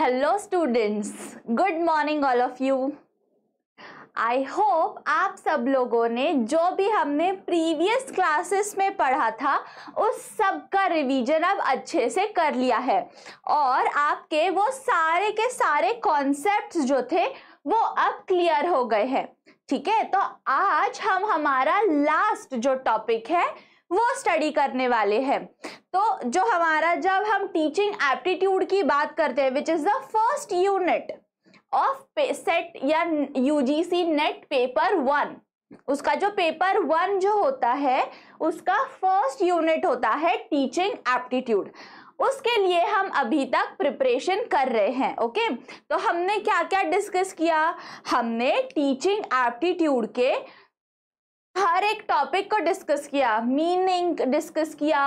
Hello students good morning all of you I hope आप सब लोगों ने जो भी हमने प्रीवियस क्लासेस में पढ़ा था, उस सब का रिवीजन अब अच्छे से कर लिया है। और आपके वो सारे के सारे कॉन्सेप्ट्स जो थे, वो अब क्लियर हो गए हैं। ठीक है? तो आज हम हमारा लास्ट जो टॉपिक है वो स्टडी करने वाले हैं। तो जो हमारा जब हम टीचिंग एप्टीट्यूड की बात करते हैं which is the first unit of SET या यूजीसी नेट पेपर वन उसका जो पेपर वन जो होता है, उसका फ़र्स्ट यूनिट होता है टीचिंग एप्टीट्यूड उसके लिए हम अभी तक प्रिपरेशन कर रहे हैं ओके तो हमने क्या क्या डिस्कस किया? हमने टीचिंग एप्टीट्यूड के हर एक टॉपिक को डिस्कस किया मीनिंग डिस्कस किया,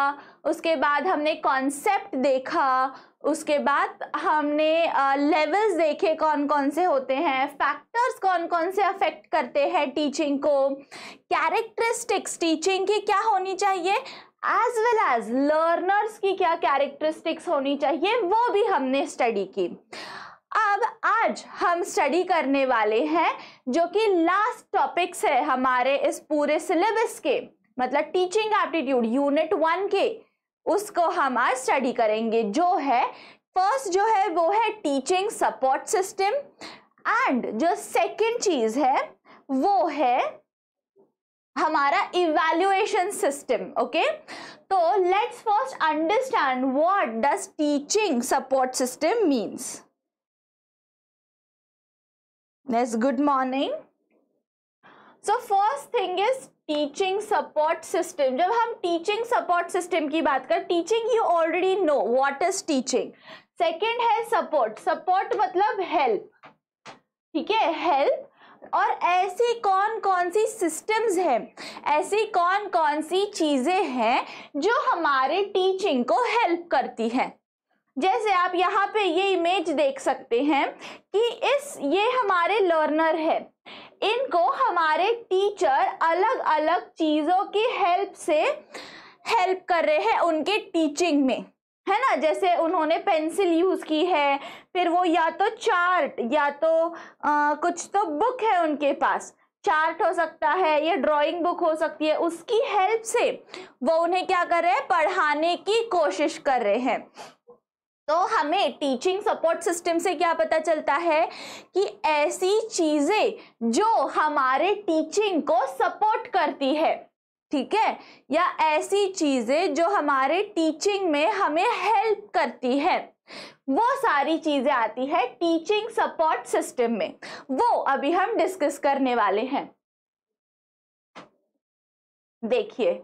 उसके बाद हमने कॉन्सेप्ट देखा, उसके बाद हमने लेवल्स देखे कौन कौन से होते हैं फैक्टर्स कौन कौन से अफेक्ट करते हैं टीचिंग को कैरेक्टरिस्टिक्स टीचिंग की क्या होनी चाहिए एज वेल एज लर्नर्स की क्या कैरेक्टरिस्टिक्स होनी चाहिए, वो भी हमने स्टडी की। अब आज हम स्टडी करने वाले हैं, जो कि लास्ट टॉपिक्स है हमारे इस पूरे सिलेबस के मतलब टीचिंग एप्टीट्यूड यूनिट वन के, उसको हम आज स्टडी करेंगे, जो है फ़र्स्ट जो है वो है टीचिंग सपोर्ट सिस्टम एंड जो सेकंड चीज़ है, वो है हमारा इवेल्युएशन सिस्टम ओके तो let's first understand what does teaching support system means Yes, good morning. So first thing is teaching support system जब हम टीचिंग सपोर्ट सिस्टम की बात करें teaching you already know what is teaching second है support support मतलब help ठीक है? Help और ऐसी कौन कौन सी सिस्टम्स हैं? ऐसी कौन कौन सी चीज़ें हैं जो हमारे टीचिंग को हेल्प करती हैं? जैसे आप यहाँ पे ये इमेज देख सकते हैं कि इस ये हमारे लर्नर है। इनको हमारे टीचर अलग अलग चीज़ों की हेल्प से हेल्प कर रहे हैं उनके टीचिंग में। है ना? जैसे उन्होंने पेंसिल यूज़ की है फिर वो या तो चार्ट या तो आ, कुछ तो बुक है उनके पास। चार्ट हो सकता है या ड्राइंग बुक हो सकती है उसकी हेल्प से वो उन्हें क्या कर रहे हैं? पढ़ाने की कोशिश कर रहे हैं। तो हमें टीचिंग सपोर्ट सिस्टम से क्या पता चलता है कि ऐसी चीज़ें जो हमारे टीचिंग को सपोर्ट करती है, ठीक है? या ऐसी चीज़ें जो हमारे टीचिंग में हमें हेल्प करती है, वो सारी चीज़ें आती है टीचिंग सपोर्ट सिस्टम में। वो अभी हम डिस्कस करने वाले हैं। देखिए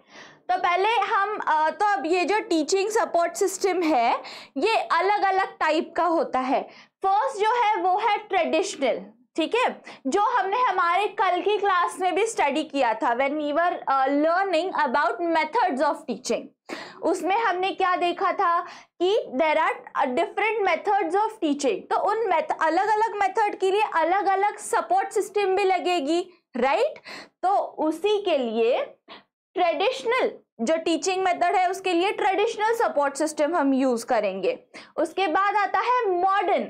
तो पहले हम तो अब ये जो टीचिंग सपोर्ट सिस्टम है, ये अलग अलग टाइप का होता है। फ़र्स्ट जो है वो है ट्रेडिशनल ठीक है? जो हमने हमारे कल की क्लास में भी स्टडी किया था when we were learning about methods of teaching उसमें हमने क्या देखा था कि there are different methods of teaching तो उन मेथ अलग अलग मेथड के लिए अलग अलग सपोर्ट सिस्टम भी लगेगी राइट right? तो उसी के लिए ट्रेडिशनल जो टीचिंग मेथड है, उसके लिए ट्रेडिशनल सपोर्ट सिस्टम हम यूज़ करेंगे। उसके बाद आता है मॉडर्न।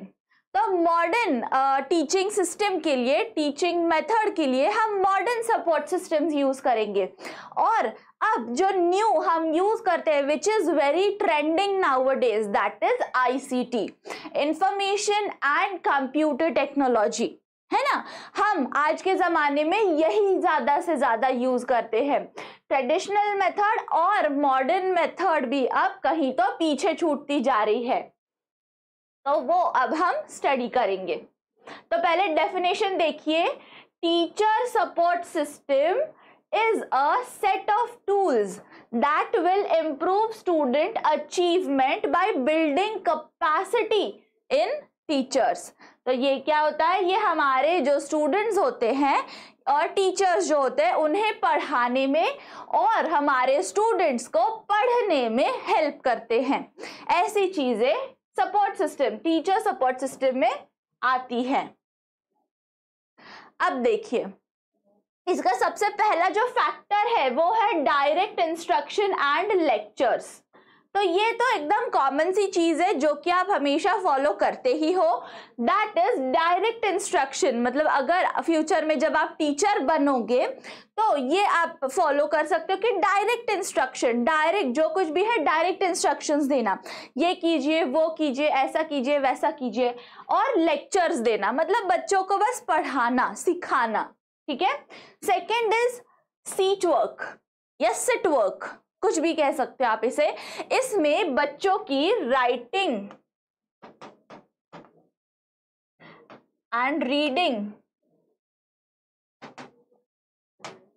तो मॉडर्न टीचिंग सिस्टम के लिए, टीचिंग मेथड के लिए हम मॉडर्न सपोर्ट सिस्टम्स यूज़ करेंगे। और अब जो न्यू हम यूज़ करते हैं which is very trending nowadays that is ICT information and computer technology है ना? हम आज के ज़माने में यही ज़्यादा से ज़्यादा यूज़ करते हैं। ट्रेडिशनल मेथड और मॉडर्न मेथड भी अब कहीं तो पीछे छूटती जा रही है। तो वो अब हम स्टडी करेंगे। तो पहले डेफिनेशन देखिए। Teacher support system is a set of tools that will improve student achievement by building capacity in teachers तो ये क्या होता है? ये हमारे जो स्टूडेंट्स होते हैं और टीचर्स जो होते हैं, उन्हें पढ़ाने में और हमारे स्टूडेंट्स को पढ़ने में हेल्प करते हैं। ऐसी चीज़ें support system teacher support system में आती हैं। अब देखिए, इसका सबसे पहला जो फैक्टर है, वो है डायरेक्ट इंस्ट्रक्शन एंड लेक्चर्स तो ये तो एकदम कॉमन सी चीज़ है जो कि आप हमेशा फॉलो करते ही हो। दैट इज़ डायरेक्ट इंस्ट्रक्शन मतलब अगर फ्यूचर में जब आप टीचर बनोगे तो ये आप फॉलो कर सकते हो कि डायरेक्ट इंस्ट्रक्शन डायरेक्ट जो कुछ भी है डायरेक्ट इंस्ट्रक्शंस देना। ये कीजिए, वो कीजिए, ऐसा कीजिए, वैसा कीजिए। और लेक्चर्स देना। मतलब बच्चों को बस पढ़ाना, सिखाना। ठीक है? सेकेंड इज़ सीट वर्क या सिट वर्क कुछ भी कह सकते हो आप इसे। इसमें बच्चों की राइटिंग एंड रीडिंग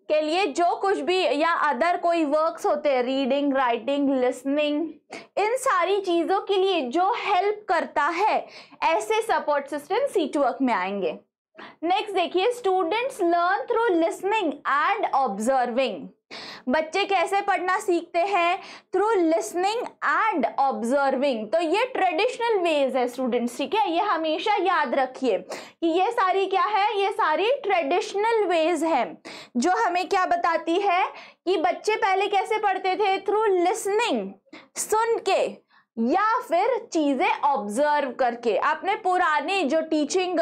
के लिए जो कुछ भी या अदर कोई वर्क्स होते हैं रीडिंग राइटिंग लिसनिंग इन सारी चीज़ों के लिए जो हेल्प करता है, ऐसे सपोर्ट सिस्टम सीट वर्क में आएँगे। नेक्स्ट देखिए students learn through listening and observing बच्चे कैसे पढ़ना सीखते हैं? थ्रू लिसनिंग एंड ऑब्जर्विंग तो ये ट्रेडिशनल वेज है स्टूडेंट्स ठीक है? ये हमेशा याद रखिए कि ये सारी क्या है? ये सारी ट्रेडिशनल वेज है, जो हमें क्या बताती है कि बच्चे पहले कैसे पढ़ते थे? थ्रू लिसनिंग सुन के. या फिर चीज़ें ऑब्ज़र्व करके। आपने पुराने जो टीचिंग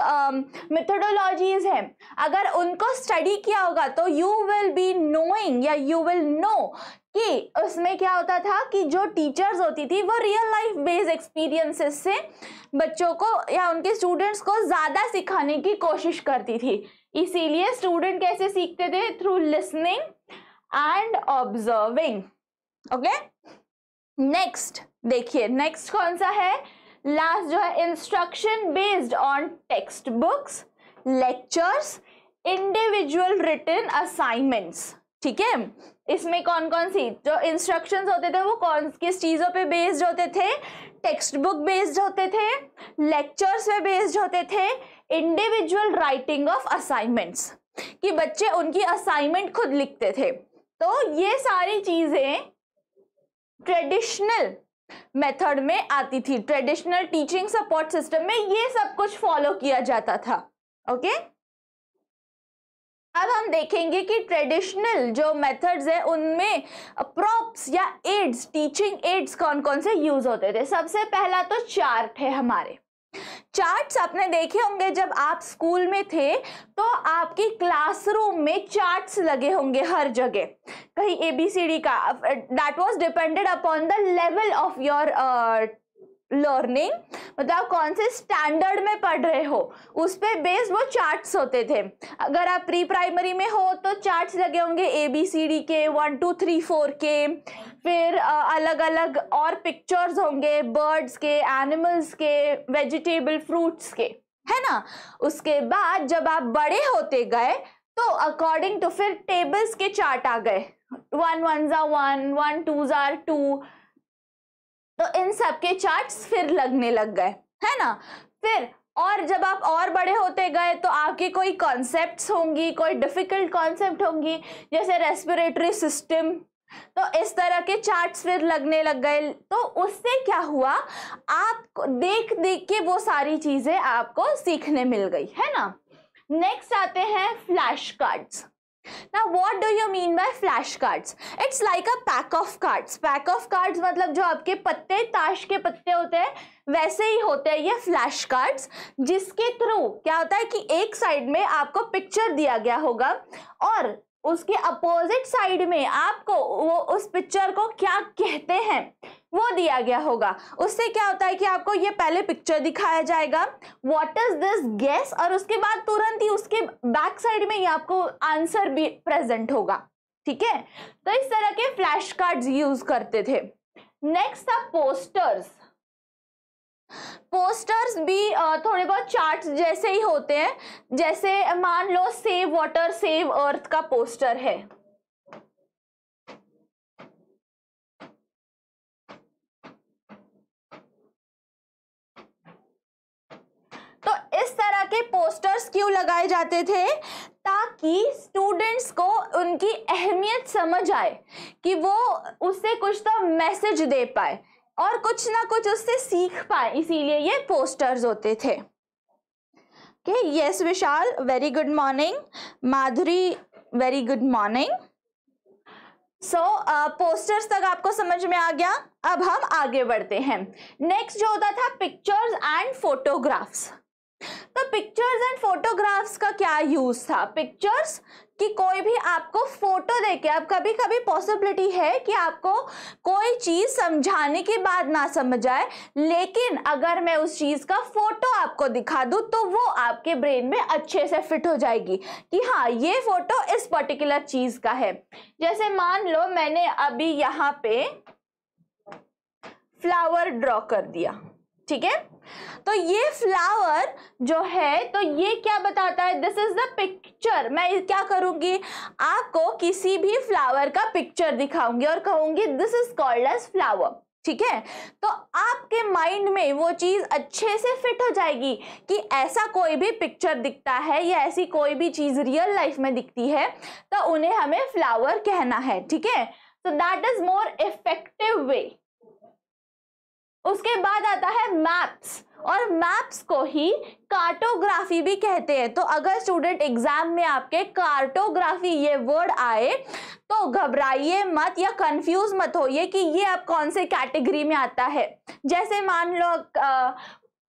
मेथोडोलॉजीज हैं, अगर उनको स्टडी किया होगा तो यू विल बी नोइंग या यू विल नो कि उसमें क्या होता था कि जो टीचर्स होती थी, वो रियल लाइफ बेस्ड एक्सपीरियंसेस से बच्चों को या उनके स्टूडेंट्स को ज़्यादा सिखाने की कोशिश करती थी। इसीलिए स्टूडेंट कैसे सीखते थे? Through listening and observing okay next देखिए नेक्स्ट कौन सा है? लास्ट जो है instruction based on textbooks lectures individual return assignments ठीक है? इसमें कौन कौन सी? जो इंस्ट्रक्शंस होते थे, वो कौन, किस चीज़ों पे बेस्ड होते थे? टेक्स्ट बुक बेस्ड होते थे लेक्चर्स पे बेस्ड होते थे इंडिविजुअल राइटिंग ऑफ़ असाइनमेंट्स कि बच्चे उनकी असाइनमेंट खुद लिखते थे। तो ये सारी चीज़ें ट्रेडिशनल मेथड में आती थी। ट्रेडिशनल टीचिंग सपोर्ट सिस्टम में ये सब कुछ फॉलो किया जाता था। ओके? अब हम देखेंगे कि ट्रेडिशनल जो मेथड्स है, उनमें प्रॉप्स या एड्स, टीचिंग एड्स कौन कौन से यूज़ होते थे। सबसे पहला तो चार्ट है हमारे। चार्ट्स आपने देखे होंगे, जब आप स्कूल में थे तो आपकी क्लासरूम में चार्ट्स लगे होंगे हर जगह। कहीं एबीसीडी का that was depended upon the level of your learning मतलब आप कौन से स्टैंडर्ड में पढ़ रहे हो, उस पर बेस्ड वो चार्ट्स होते थे। अगर आप प्री प्राइमरी में हो तो चार्ट्स लगे होंगे ए बी सी डी के वन टू थ्री फोर के। फिर अलग अलग और पिक्चर्स होंगे बर्ड्स के एनिमल्स के वेजिटेबल फ्रूट्स के, है ना? उसके बाद जब आप बड़े होते गए तो अकॉर्डिंग टू फिर टेबल्स के चार्ट आ गए। वन वन जा वन वन टू जार टू तो इन सब के चार्ट्स फिर लगने लग गए, है ना? फिर, और जब आप और बड़े होते गए तो आपके कोई कॉन्सेप्ट्स होंगी, कोई डिफ़िकल्ट कॉन्सेप्ट होंगी, जैसे रेस्पिरेटरी सिस्टम तो इस तरह के चार्ट्स फिर लगने लग गए। तो उससे क्या हुआ? आप देख देख के वो सारी चीज़ें आपको सीखने मिल गई, है ना? नेक्स्ट आते हैं फ्लैश कार्ड्स ना what do you mean by flash cards it's like a pack of cards pack of cards मतलब जो आपके पत्ते, ताश के पत्ते होते हैं, वैसे ही होते हैं ये फ्लैश कार्ड्स जिसके थ्रू क्या होता है कि एक साइड में आपको पिक्चर दिया गया होगा और उसके अपोजिट साइड में आपको वो उस पिक्चर को क्या कहते हैं, वो दिया गया होगा। उससे क्या होता है कि आपको ये पहले पिक्चर दिखाया जाएगा। व्हाट इज़ दिस गेस और उसके बाद तुरंत ही उसके बैक साइड में ही आपको आंसर भी प्रेजेंट होगा। ठीक है? तो इस तरह के फ्लैश कार्ड्स यूज़ करते थे। नेक्स्ट था पोस्टर्स पोस्टर्स भी थोड़े बहुत चार्ट्स जैसे ही होते हैं, जैसे मान लो सेव वाटर सेव अर्थ का पोस्टर है। तो इस तरह के पोस्टर्स क्यों लगाए जाते थे? ताकि स्टूडेंट्स को उनकी अहमियत समझ आए, कि वो उससे कुछ तो मैसेज दे पाए। और कुछ ना कुछ उससे सीख पाए, इसीलिए ये पोस्टर्स होते थे। Okay yes Vishal very good morning Madhuri very good morning so posters तक आपको समझ में आ गया, अब हम आगे बढ़ते हैं। नेक्स्ट जो होता था पिक्चर्स एंड फोटोग्राफ्स तो पिक्चर्स एंड फोटोग्राफ्स का क्या यूज़ था? पिक्चर्स कि कोई भी आपको फ़ोटो देके, अब कभी कभी पॉसिबिलिटी है कि आपको कोई चीज़ समझाने के बाद ना समझ आए, लेकिन अगर मैं उस चीज़ का फ़ोटो आपको दिखा दूँ तो वो आपके ब्रेन में अच्छे से फिट हो जाएगी कि हाँ ये फ़ोटो इस पर्टिकुलर चीज़ का है। जैसे मान लो, मैंने अभी यहाँ पे फ्लावर ड्रॉ कर दिया, ठीक है? तो ये फ्लावर जो है तो ये क्या बताता है? दिस इज़ द पिक्चर मैं क्या करूँगी? आपको किसी भी फ्लावर का पिक्चर दिखाऊँगी और कहूँगी this is called as flower ठीक है? तो आपके माइंड में वो चीज़ अच्छे से फिट हो जाएगी कि ऐसा कोई भी पिक्चर दिखता है या ऐसी कोई भी चीज़ रियल लाइफ में दिखती है तो उन्हें हमें फ्लावर कहना है। ठीक है? So that is more effective way उसके बाद आता है मैप्स और मैप्स को ही कार्टोग्राफी भी कहते हैं। तो अगर स्टूडेंट एग्ज़ाम में आपके कार्टोग्राफी ये वर्ड आए तो घबराइए मत या कंफ्यूज मत होइए कि ये अब कौन से कैटेगरी में आता है। जैसे मान लो आ,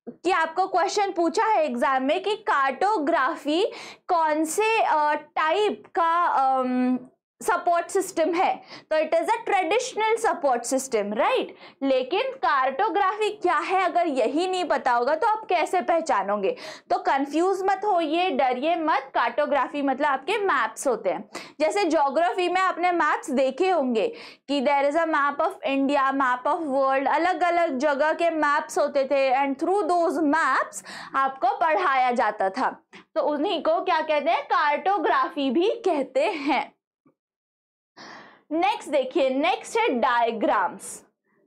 कि आपको क्वेश्चन पूछा है एग्ज़ाम में कि कार्टोग्राफी कौन से टाइप का सपोर्ट सिस्टम है तो it is a traditional support system right लेकिन कार्टोग्राफी क्या है, अगर यही नहीं पता होगा तो आप कैसे पहचानोगे? तो कंफ्यूज मत होइए, डरिए मत कार्टोग्राफी मतलब आपके मैप्स होते हैं। जैसे ज्योग्राफी में आपने मैप्स देखे होंगे कि there is a map of India map of world अलग अलग जगह के मैप्स होते थे एंड थ्रू दोज मैप्स आपको पढ़ाया जाता था। तो उन्हीं को क्या कहते हैं कार्टोग्राफी भी कहते हैं। नेक्स्ट देखिए नेक्स्ट है डायग्राम्स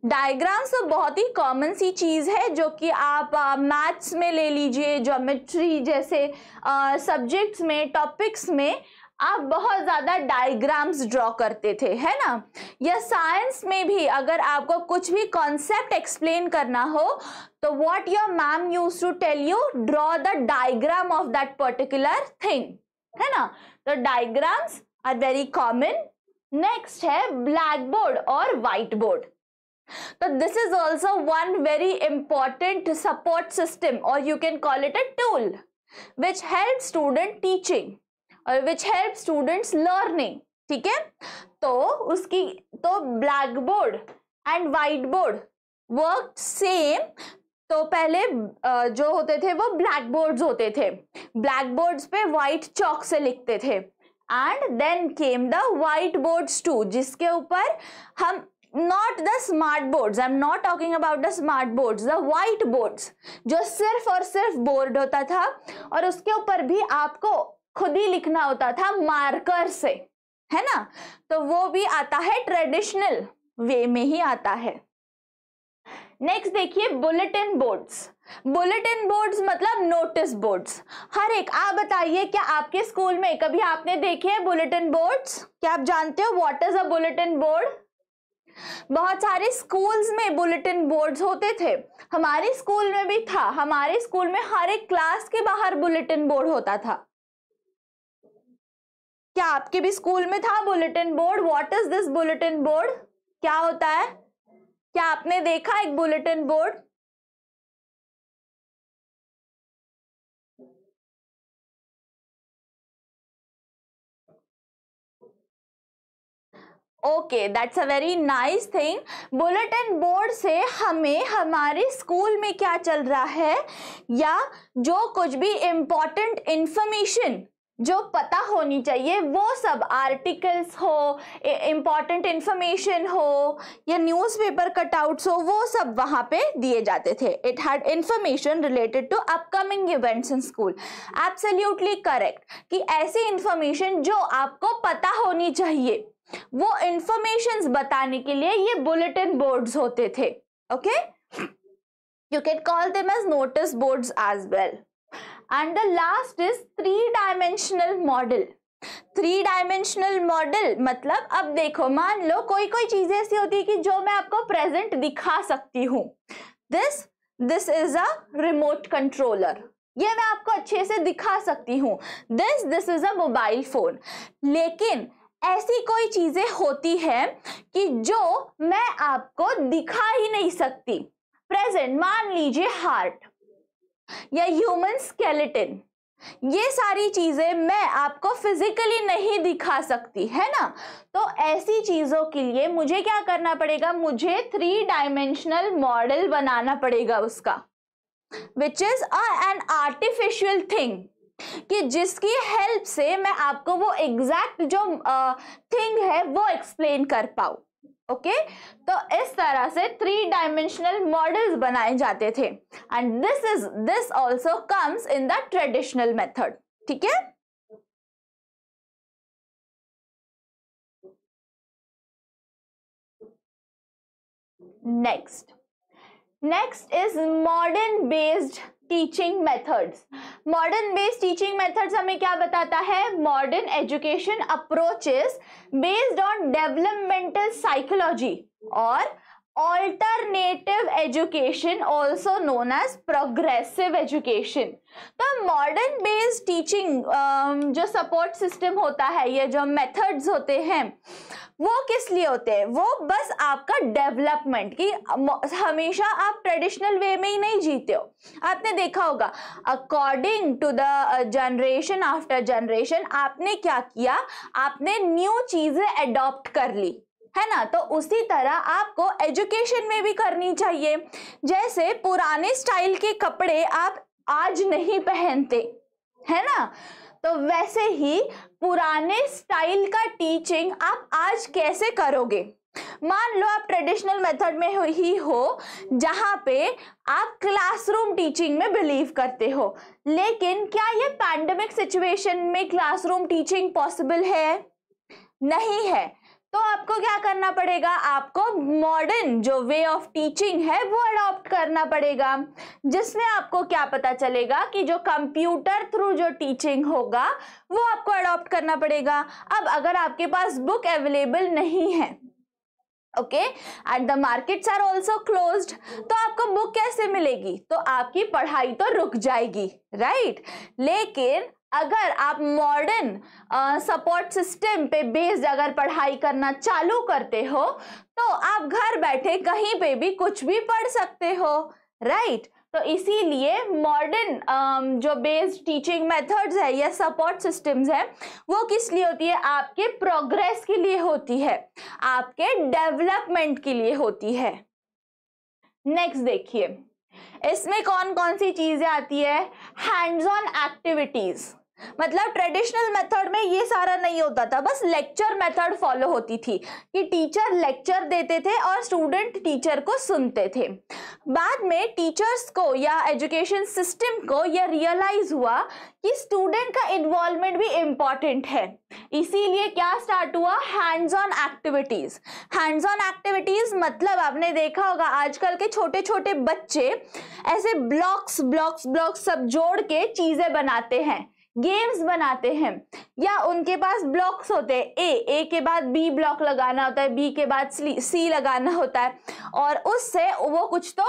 डायग्राम्स तो बहुत ही कॉमन सी चीज़ है जो कि आप मैथ्स में ले लीजिए ज्योमेट्री जैसे सब्जेक्ट्स में टॉपिक्स में आप बहुत ज़्यादा डायग्राम्स ड्रॉ करते थे, है ना? या साइंस में भी अगर आपको कुछ भी कॉन्सेप्ट एक्सप्लेन करना हो तो what your ma'am use to tell you draw the diagram of that particular thing है ना? तो diagrams are very common next है ब्लैक बोर्ड और व्हाइट बोर्ड तो this is also one very important support system और you can call it a tool which help student teaching और which help students learning ठीक है? तो उसकी तो blackboard and whiteboard work same तो पहले जो होते थे वो ब्लैक बोर्ड्स होते थे। ब्लैक बोर्ड्स पे व्हाइट चौक से लिखते थे। And then came the whiteboards too जिसके ऊपर हम not the smart boards I am not talking about the smart boards the whiteboards जो सिर्फ़ और सिर्फ़ बोर्ड होता था और उसके ऊपर भी आपको खुद ही लिखना होता था मार्कर से, है ना? तो वो भी आता है ट्रेडिशनल वे में ही आता है। नेक्स्ट देखिए बुलेटिन बोर्ड्स बुलेटिन बोर्ड्स मतलब नोटिस बोर्ड्स हर एक, आप बताइए, क्या आपके स्कूल में कभी आपने देखे हैं बुलेटिन बोर्ड्स क्या आप जानते हो what is a bulletin board बहुत सारे स्कूल्स में बुलेटिन बोर्ड्स होते थे। हमारे स्कूल में भी था। हमारे स्कूल में हर एक क्लास के बाहर बुलेटिन बोर्ड होता था। क्या आपके भी स्कूल में था bulletin board what is this bulletin board क्या होता है? क्या आपने देखा एक bulletin board? Okay that's a very nice thing bulletin board से हमें, हमारे स्कूल में क्या चल रहा है? या जो कुछ भी इम्पोर्टेंट इंफॉर्मेशन जो पता होनी चाहिए, वो सब आर्टिकल्स हो इंपॉर्टेंट इंफॉर्मेशन हो, या न्यूज़पेपर कटआउट्स हो, वो सब वहाँ पे दिए जाते थे। It had information related to upcoming events in school absolutely correct कि ऐसी इंफॉर्मेशन जो आपको पता होनी चाहिए, वो इंफॉर्मेशन बताने के लिए ये बुलेटिन बोर्ड्स होते थे okay you can call them as notice boards as well and the last is three dimensional model three dimensional model मतलब अब देखो, मान लो कोई कोई चीज़ ऐसी होती है कि जो मैं आपको प्रेजेंट दिखा सकती हूँ। This this is a remote controller ये मैं आपको अच्छे से दिखा सकती हूँ। This this is a mobile phone लेकिन ऐसी कोई चीज़ें होती है कि जो मैं आपको दिखा ही नहीं सकती। प्रेजेंट मान लीजिए हार्ट या ह्यूमन स्केलेटन ये सारी चीज़ें मैं आपको फिजिकली नहीं दिखा सकती है ना? तो ऐसी चीज़ों के लिए मुझे क्या करना पड़ेगा? मुझे थ्री डायमेंशनल मॉडल बनाना पड़ेगा उसका which is an artificial thing कि जिसकी हेल्प से मैं आपको वो एग्जैक्ट जो थिंग uh, है वो एक्सप्लेन कर पाऊँ। ओके? तो इस तरह से थ्री डायमेंशनल मॉडल्स बनाए जाते थे। And this is this also comes in the traditional method ठीक है? Next next is modern based teaching methods modern based teaching methods हमें क्या बताता है? Modern education approaches based on developmental psychology और alternative education also known as progressive education तो modern based teaching जो support system होता है, ये जो मेथड्स होते हैं, वो किस लिए होते हैं? वो बस आपका डेवलपमेंट कि हमेशा आप ट्रेडिशनल वे में ही नहीं जीते हो। आपने देखा होगा according to the generation after generation आपने क्या किया? आपने न्यू चीज़ें अडॉप्ट कर ली। है ना? तो उसी तरह आपको एजुकेशन में भी करनी चाहिए। जैसे पुराने स्टाइल के कपड़े आप आज नहीं पहनते, है ना? तो वैसे ही पुराने स्टाइल का टीचिंग आप आज कैसे करोगे? मान लो आप ट्रेडिशनल मेथड में हो ही हो, जहाँ पे आप क्लासरूम टीचिंग में बिलीव करते हो। लेकिन क्या ये पैंडमिक सिचुएशन में क्लासरूम टीचिंग पॉसिबल है? नहीं है। तो आपको क्या करना पड़ेगा? आपको मॉडर्न जो वे ऑफ़ टीचिंग है, वो अडॉप्ट करना पड़ेगा। जिसमें आपको क्या पता चलेगा कि जो कंप्यूटर थ्रू जो टीचिंग होगा, वो आपको अडॉप्ट करना पड़ेगा। अब अगर आपके पास बुक अवेलेबल नहीं है okay and the markets are also close तो आपको बुक कैसे मिलेगी? तो आपकी पढ़ाई तो रुक जाएगी राइट right? लेकिन अगर आप मॉडर्न सपोर्ट सिस्टम पे बेस्ड अगर पढ़ाई करना चालू करते हो तो आप घर बैठे कहीं पे भी कुछ भी पढ़ सकते हो राइट right? तो इसीलिए मॉडर्न जो बेस्ड टीचिंग मेथड्स है या सपोर्ट सिस्टम्स है, वो किस लिए होती है? आपके प्रोग्रेस के लिए होती है। आपके डेवलपमेंट के लिए होती है। नेक्स्ट देखिए, इसमें कौन कौन सी चीज़ें आती है? हैंड्स ऑन एक्टिविटीज़ मतलब ट्रेडिशनल मेथड में ये सारा नहीं होता था, बस लेक्चर मेथड फॉलो होती थी कि टीचर लेक्चर देते थे और स्टूडेंट टीचर को सुनते थे। बाद में टीचर्स को या एजुकेशन सिस्टम को यह रियलाइज़ हुआ कि स्टूडेंट का इन्वॉल्वमेंट भी इंपॉर्टेंट है। इसीलिए क्या स्टार्ट हुआ? Hands on activities hands on activities मतलब आपने देखा होगा आजकल के छोटे छोटे बच्चे ऐसे ब्लॉक्स ब्लॉक्स ब्लॉक्स सब जोड़ के चीज़ें बनाते हैं। गेम्स बनाते हैं, या उनके पास ब्लॉक्स होते हैं। ए ए के बाद बी ब्लॉक लगाना होता है, बी के बाद सी लगाना होता है। और उससे वो कुछ तो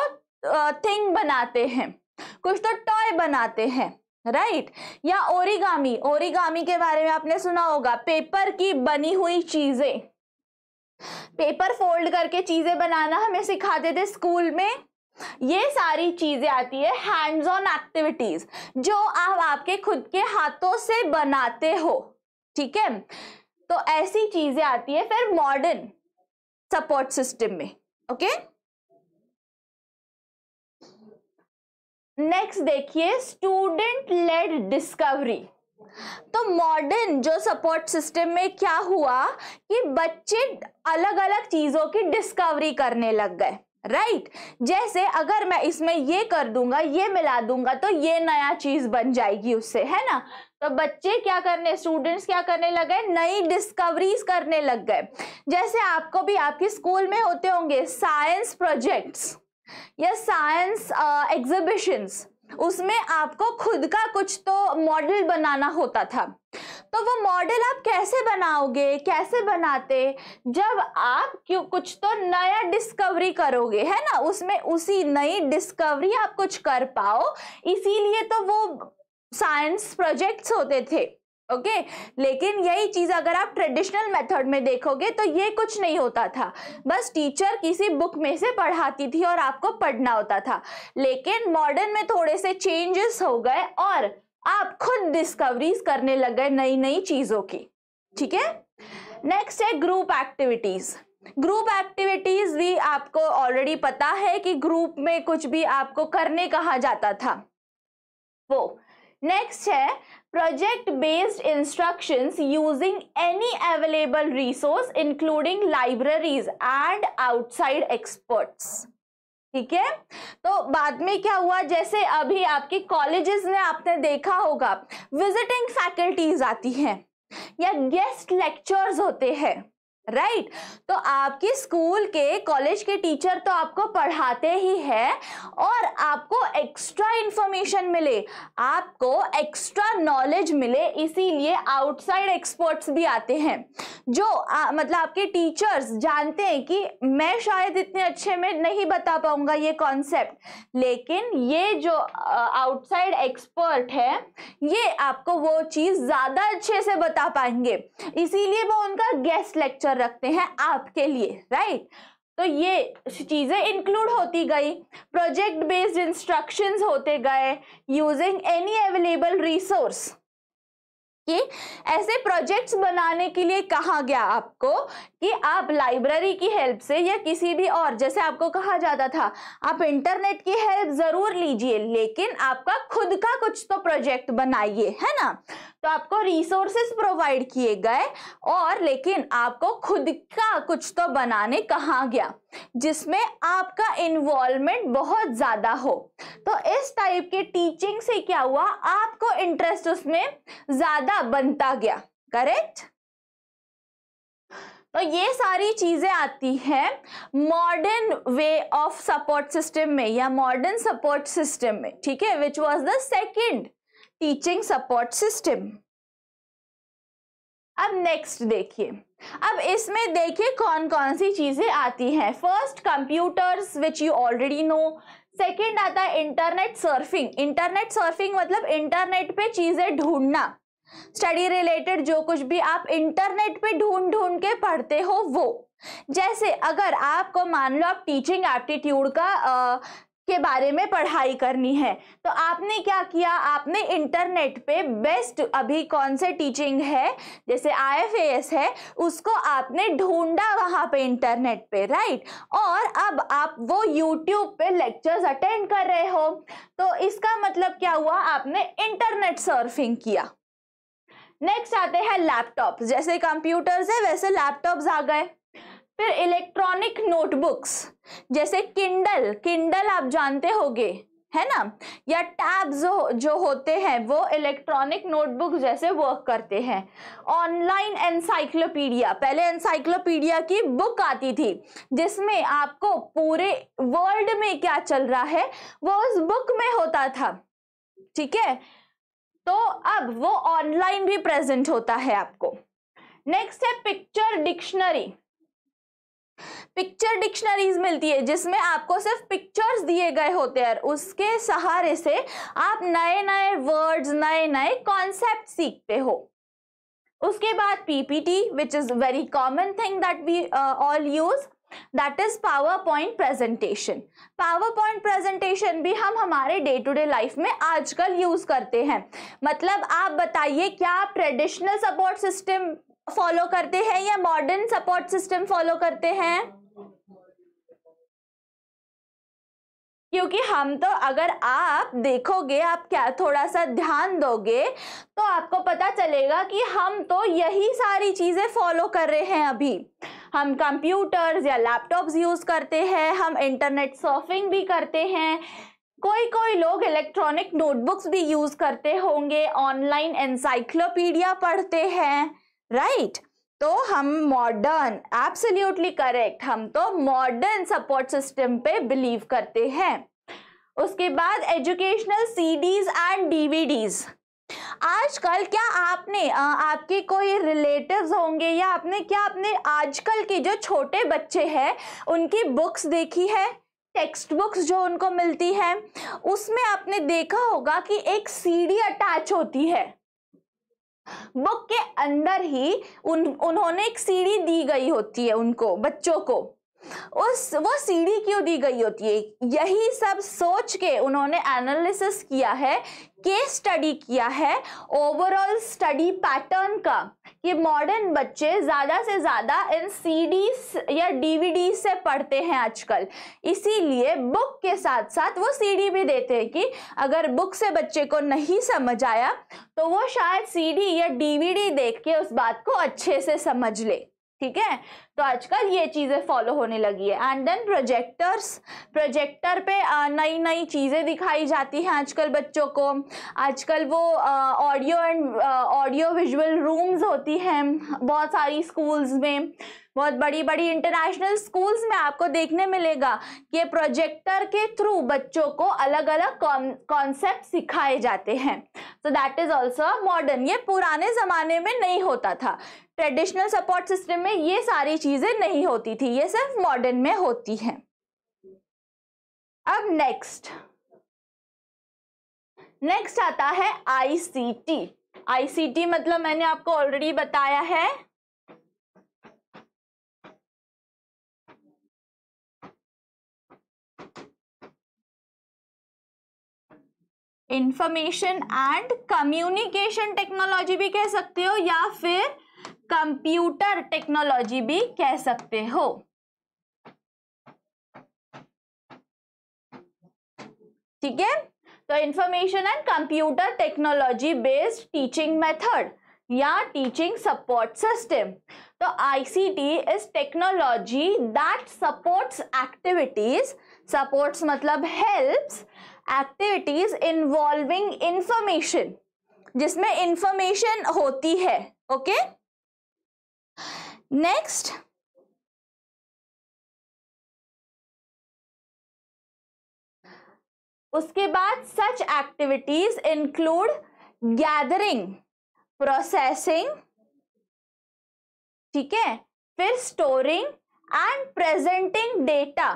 थिंग बनाते हैं, कुछ तो टॉय बनाते हैं राइट right? या ओरिगामी ओरिगामी के बारे में आपने सुना होगा पेपर की बनी हुई चीज़ें। पेपर फोल्ड करके चीज़ें बनाना हमें सिखाते थे स्कूल में। ये सारी चीज़ें आती है हैंड्स ऑन एक्टिविटीज़ जो आप आपके खुद के हाथों से बनाते हो, ठीक है? तो ऐसी चीज़ें आती है फिर मॉडर्न सपोर्ट सिस्टम में ओके नेक्स्ट देखिए स्टूडेंट लेड डिस्कवरी तो मॉडर्न जो सपोर्ट सिस्टम में क्या हुआ कि बच्चे अलग अलग चीज़ों की डिस्कवरी करने लग गए। Right right? जैसे अगर मैं इसमें ये कर दूँगा, ये मिला दूँगा तो ये नया चीज़ बन जाएगी उससे, है ना? तो बच्चे क्या करने स्टूडेंट्स क्या करने लग गए? नई डिस्कवरीज करने लग गए। जैसे आपको भी आपके स्कूल में होते होंगे साइंस प्रोजेक्ट्स या साइंस एग्जिबिशंस उसमें आपको खुद का कुछ तो मॉडल बनाना होता था। तो वो मॉडल आप कैसे बनाओगे, कैसे बनाते? जब आप क्यों कुछ तो नया डिस्कवरी करोगे, है ना? उसमें उसी नई डिस्कवरी आप कुछ कर पाओ। इसीलिए तो वो साइंस प्रोजेक्ट्स होते थे। ओके? लेकिन यही चीज़ अगर आप ट्रेडिशनल मेथड में देखोगे तो ये कुछ नहीं होता था। बस टीचर किसी बुक में से पढ़ाती थी और आपको पढ़ना होता था। लेकिन मॉडर्न में थोड़े से चेंजेस हो गए और आप खुद डिस्कवरीज करने लग गए नई नई चीज़ों की। ठीक है? नेक्स्ट है ग्रुप एक्टिविटीज़ ग्रुप एक्टिविटीज़ भी आपको ऑलरेडी पता है कि ग्रुप में कुछ भी आपको करने कहा जाता था। वो। नेक्स्ट है project based instructions using any available resource including libraries and outside experts ठीक है तो बाद में क्या हुआ जैसे अभी आपके कॉलेजेस में आपने देखा होगा विजिटिंग फैकल्टीज आती हैं या गेस्ट लेक्चर्स होते हैं राइट right? तो आपके स्कूल के कॉलेज के टीचर तो आपको पढ़ाते ही है और आपको एक्स्ट्रा इंफॉर्मेशन मिले। आपको एक्स्ट्रा नॉलेज मिले इसीलिए आउटसाइड एक्सपर्ट्स भी आते हैं। जो आ, मतलब आपके टीचर्स जानते हैं कि मैं शायद इतने अच्छे में नहीं बता पाऊँगा ये कॉन्सेप्ट लेकिन ये जो आउटसाइड एक्सपर्ट है ये आपको वो चीज़ ज़्यादा अच्छे से बता पाएँगे। इसीलिए वो उनका गेस्ट लेक्चर कर रखते हैं आपके लिए राइट तो ये चीज़ें इंक्लूड होती गई। प्रोजेक्ट बेस्ड इंस्ट्रक्शंस होते गए यूजिंग एनी अवेलेबल रिसोर्स कि ऐसे प्रोजेक्ट्स बनाने के लिए कहा गया आपको कि आप लाइब्रेरी की हेल्प से या किसी भी और, जैसे आपको कहा जाता था, आप इंटरनेट की हेल्प ज़रूर लीजिए, लेकिन आपका खुद का कुछ तो प्रोजेक्ट बनाइए, है ना? तो आपको रिसोर्सेस प्रोवाइड किए गए और लेकिन आपको खुद का कुछ तो बनाने कहा गया, जिसमें आपका इन्वॉल्वमेंट बहुत ज़्यादा हो। तो इस टाइप के टीचिंग से क्या हुआ? आपको इंटरेस्ट उसमें ज़्यादा बनता गया करेक्ट तो ये सारी चीज़ें आती हैं modern way of support system में या मॉडर्न सपोर्ट सिस्टम में, ठीक है? Which was the second teaching support system अब नेक्स्ट देखिए। अब इसमें देखिए कौन कौन सी चीज़ें आती हैं। First computers which you already know second आता है इंटरनेट सर्फिंग इंटरनेट सर्फिंग मतलब इंटरनेट पे चीज़ें ढूंढना। स्टडी रिलेटेड जो कुछ भी आप इंटरनेट पे ढूंढ ढूंढ के पढ़ते हो वो। जैसे अगर आपको मान लो आप टीचिंग एप्टीट्यूड का के बारे में पढ़ाई करनी है। तो आपने क्या किया? आपने इंटरनेट पे बेस्ट अभी कौन से टीचिंग है? जैसे आईएफएएस है, उसको आपने ढूंढा वहाँ पे इंटरनेट पे, राइट? और अब आप वो यूट्यूब पे लेक्चर्स अटेंड कर रहे हो। तो इसका मतलब क्या हुआ? आपने इंटरनेट सर्फिंग किया। नेक्स्ट आते हैं लैपटॉप। जैसे कंप्यूटर्स है, वैसे लैपटॉप्स आ गए। फिर इलेक्ट्रॉनिक नोटबुक्स जैसे किंडल किंडल आप जानते होंगे है ना? या टैब्स जो, जो होते हैं वो इलेक्ट्रॉनिक नोटबुक जैसे वर्क करते हैं। ऑनलाइन एनसाइक्लोपीडिया पहले एनसाइक्लोपीडिया की बुक आती थी जिसमें आपको पूरे वर्ल्ड में क्या चल रहा है वो उस बुक में होता था ठीक है? तो अब वो ऑनलाइन भी प्रेजेंट होता है आपको। नेक्स्ट है पिक्चर डिक्शनरी पिक्चर डिक्शनरीज मिलती है, जिसमें आपको सिर्फ़ पिक्चर्स दिए गए होते हैं उसके सहारे से आप नए नए वर्ड्स नए नए कॉन्सेप्ट सीखते हो। उसके बाद PPT which is very common thing that we all use that is PowerPoint presentation PowerPoint presentation भी हम हमारे डे टू डे लाइफ में आजकल यूज़ करते हैं। मतलब आप बताइए, क्या ट्रेडिशनल सपोर्ट सिस्टम फॉलो करते हैं या मॉडर्न सपोर्ट सिस्टम फॉलो करते हैं? क्योंकि हम तो अगर आप देखोगे, आप क्या थोड़ा सा ध्यान दोगे तो आपको पता चलेगा कि हम तो यही सारी चीज़ें फॉलो कर रहे हैं अभी। हम कंप्यूटर्स या लैपटॉप्स यूज़ करते हैं, हम इंटरनेट सर्फिंग भी करते हैं। कोई कोई लोग इलेक्ट्रॉनिक नोटबुक्स भी यूज़ करते होंगे, ऑनलाइन एनसाइक्लोपीडिया पढ़ते हैं। राइट? तो हम मॉडर्न एब्सोल्युटली करेक्ट हम तो मॉडर्न सपोर्ट सिस्टम पे बिलीव करते हैं। उसके बाद एजुकेशनल सीडीज एंड डीवीडीज आजकल क्या आपने आ, आपके कोई रिलेटिव्स होंगे या आपने क्या आपने आजकल के जो छोटे बच्चे हैं उनकी बुक्स देखी है? टेक्स्ट बुक्स जो उनको मिलती है उसमें आपने देखा होगा कि एक सीडी अटैच होती है। बुक के अंदर ही उन, उन्होंने एक सीढ़ी दी गई होती है उनको, बच्चों को। उस, वो सीढ़ी क्यों दी गई होती है? यही सब सोच के उन्होंने एनालिसिस किया है केस स्टडी किया है ओवरऑल स्टडी पैटर्न का। कि मॉडर्न बच्चे ज़्यादा से ज़्यादा इन सी या डीवीडी से पढ़ते हैं आजकल। इसीलिए बुक के साथ साथ वो सीडी भी देते हैं कि अगर बुक से बच्चे को नहीं समझ आया तो वो शायद सीडी या डीवीडी देख के उस बात को अच्छे से समझ ले। ठीक है? तो आजकल ये चीज़ें फॉलो होने लगी है। एंड देन प्रोजेक्टर्स प्रोजेक्टर पे नई नई चीज़ें दिखाई जाती हैं आजकल बच्चों को। आजकल वो audio and audio visual rooms होती हैं बहुत सारी स्कूल्स में। बहुत बड़ी बड़ी इंटरनेशनल स्कूल्स में आपको देखने मिलेगा कि प्रोजेक्टर के थ्रू बच्चों को अलग अलग कॉन्सेप्ट सिखाए जाते हैं। So that is also modern ये पुराने ज़माने में नहीं होता था। ट्रेडिशनल सपोर्ट सिस्टम में ये सारी चीज़ें नहीं होती थी, ये सिर्फ़ मॉडर्न में होती हैं। अब नेक्स्ट नेक्स्ट आता है आईसीटी आईसीटी मतलब मैंने आपको ऑलरेडी बताया है। इंफॉर्मेशन एंड कम्युनिकेशन टेक्नोलॉजी भी कह सकते हो या फिर कंप्यूटर टेक्नोलॉजी भी कह सकते हो। ठीक है? तो information and computer technology based teaching method या टीचिंग सपोर्ट सिस्टम तो ICT is technology that supports activities supports मतलब हेल्प्स एक्टिविटीज़ इन्वॉल्विंग इंफॉर्मेशन जिसमें इंफॉर्मेशन होती है ओके नेक्स्ट उसके बाद such activities include gathering processing ठीक है? फिर स्टोरिंग एंड प्रेजेंटिंग डेटा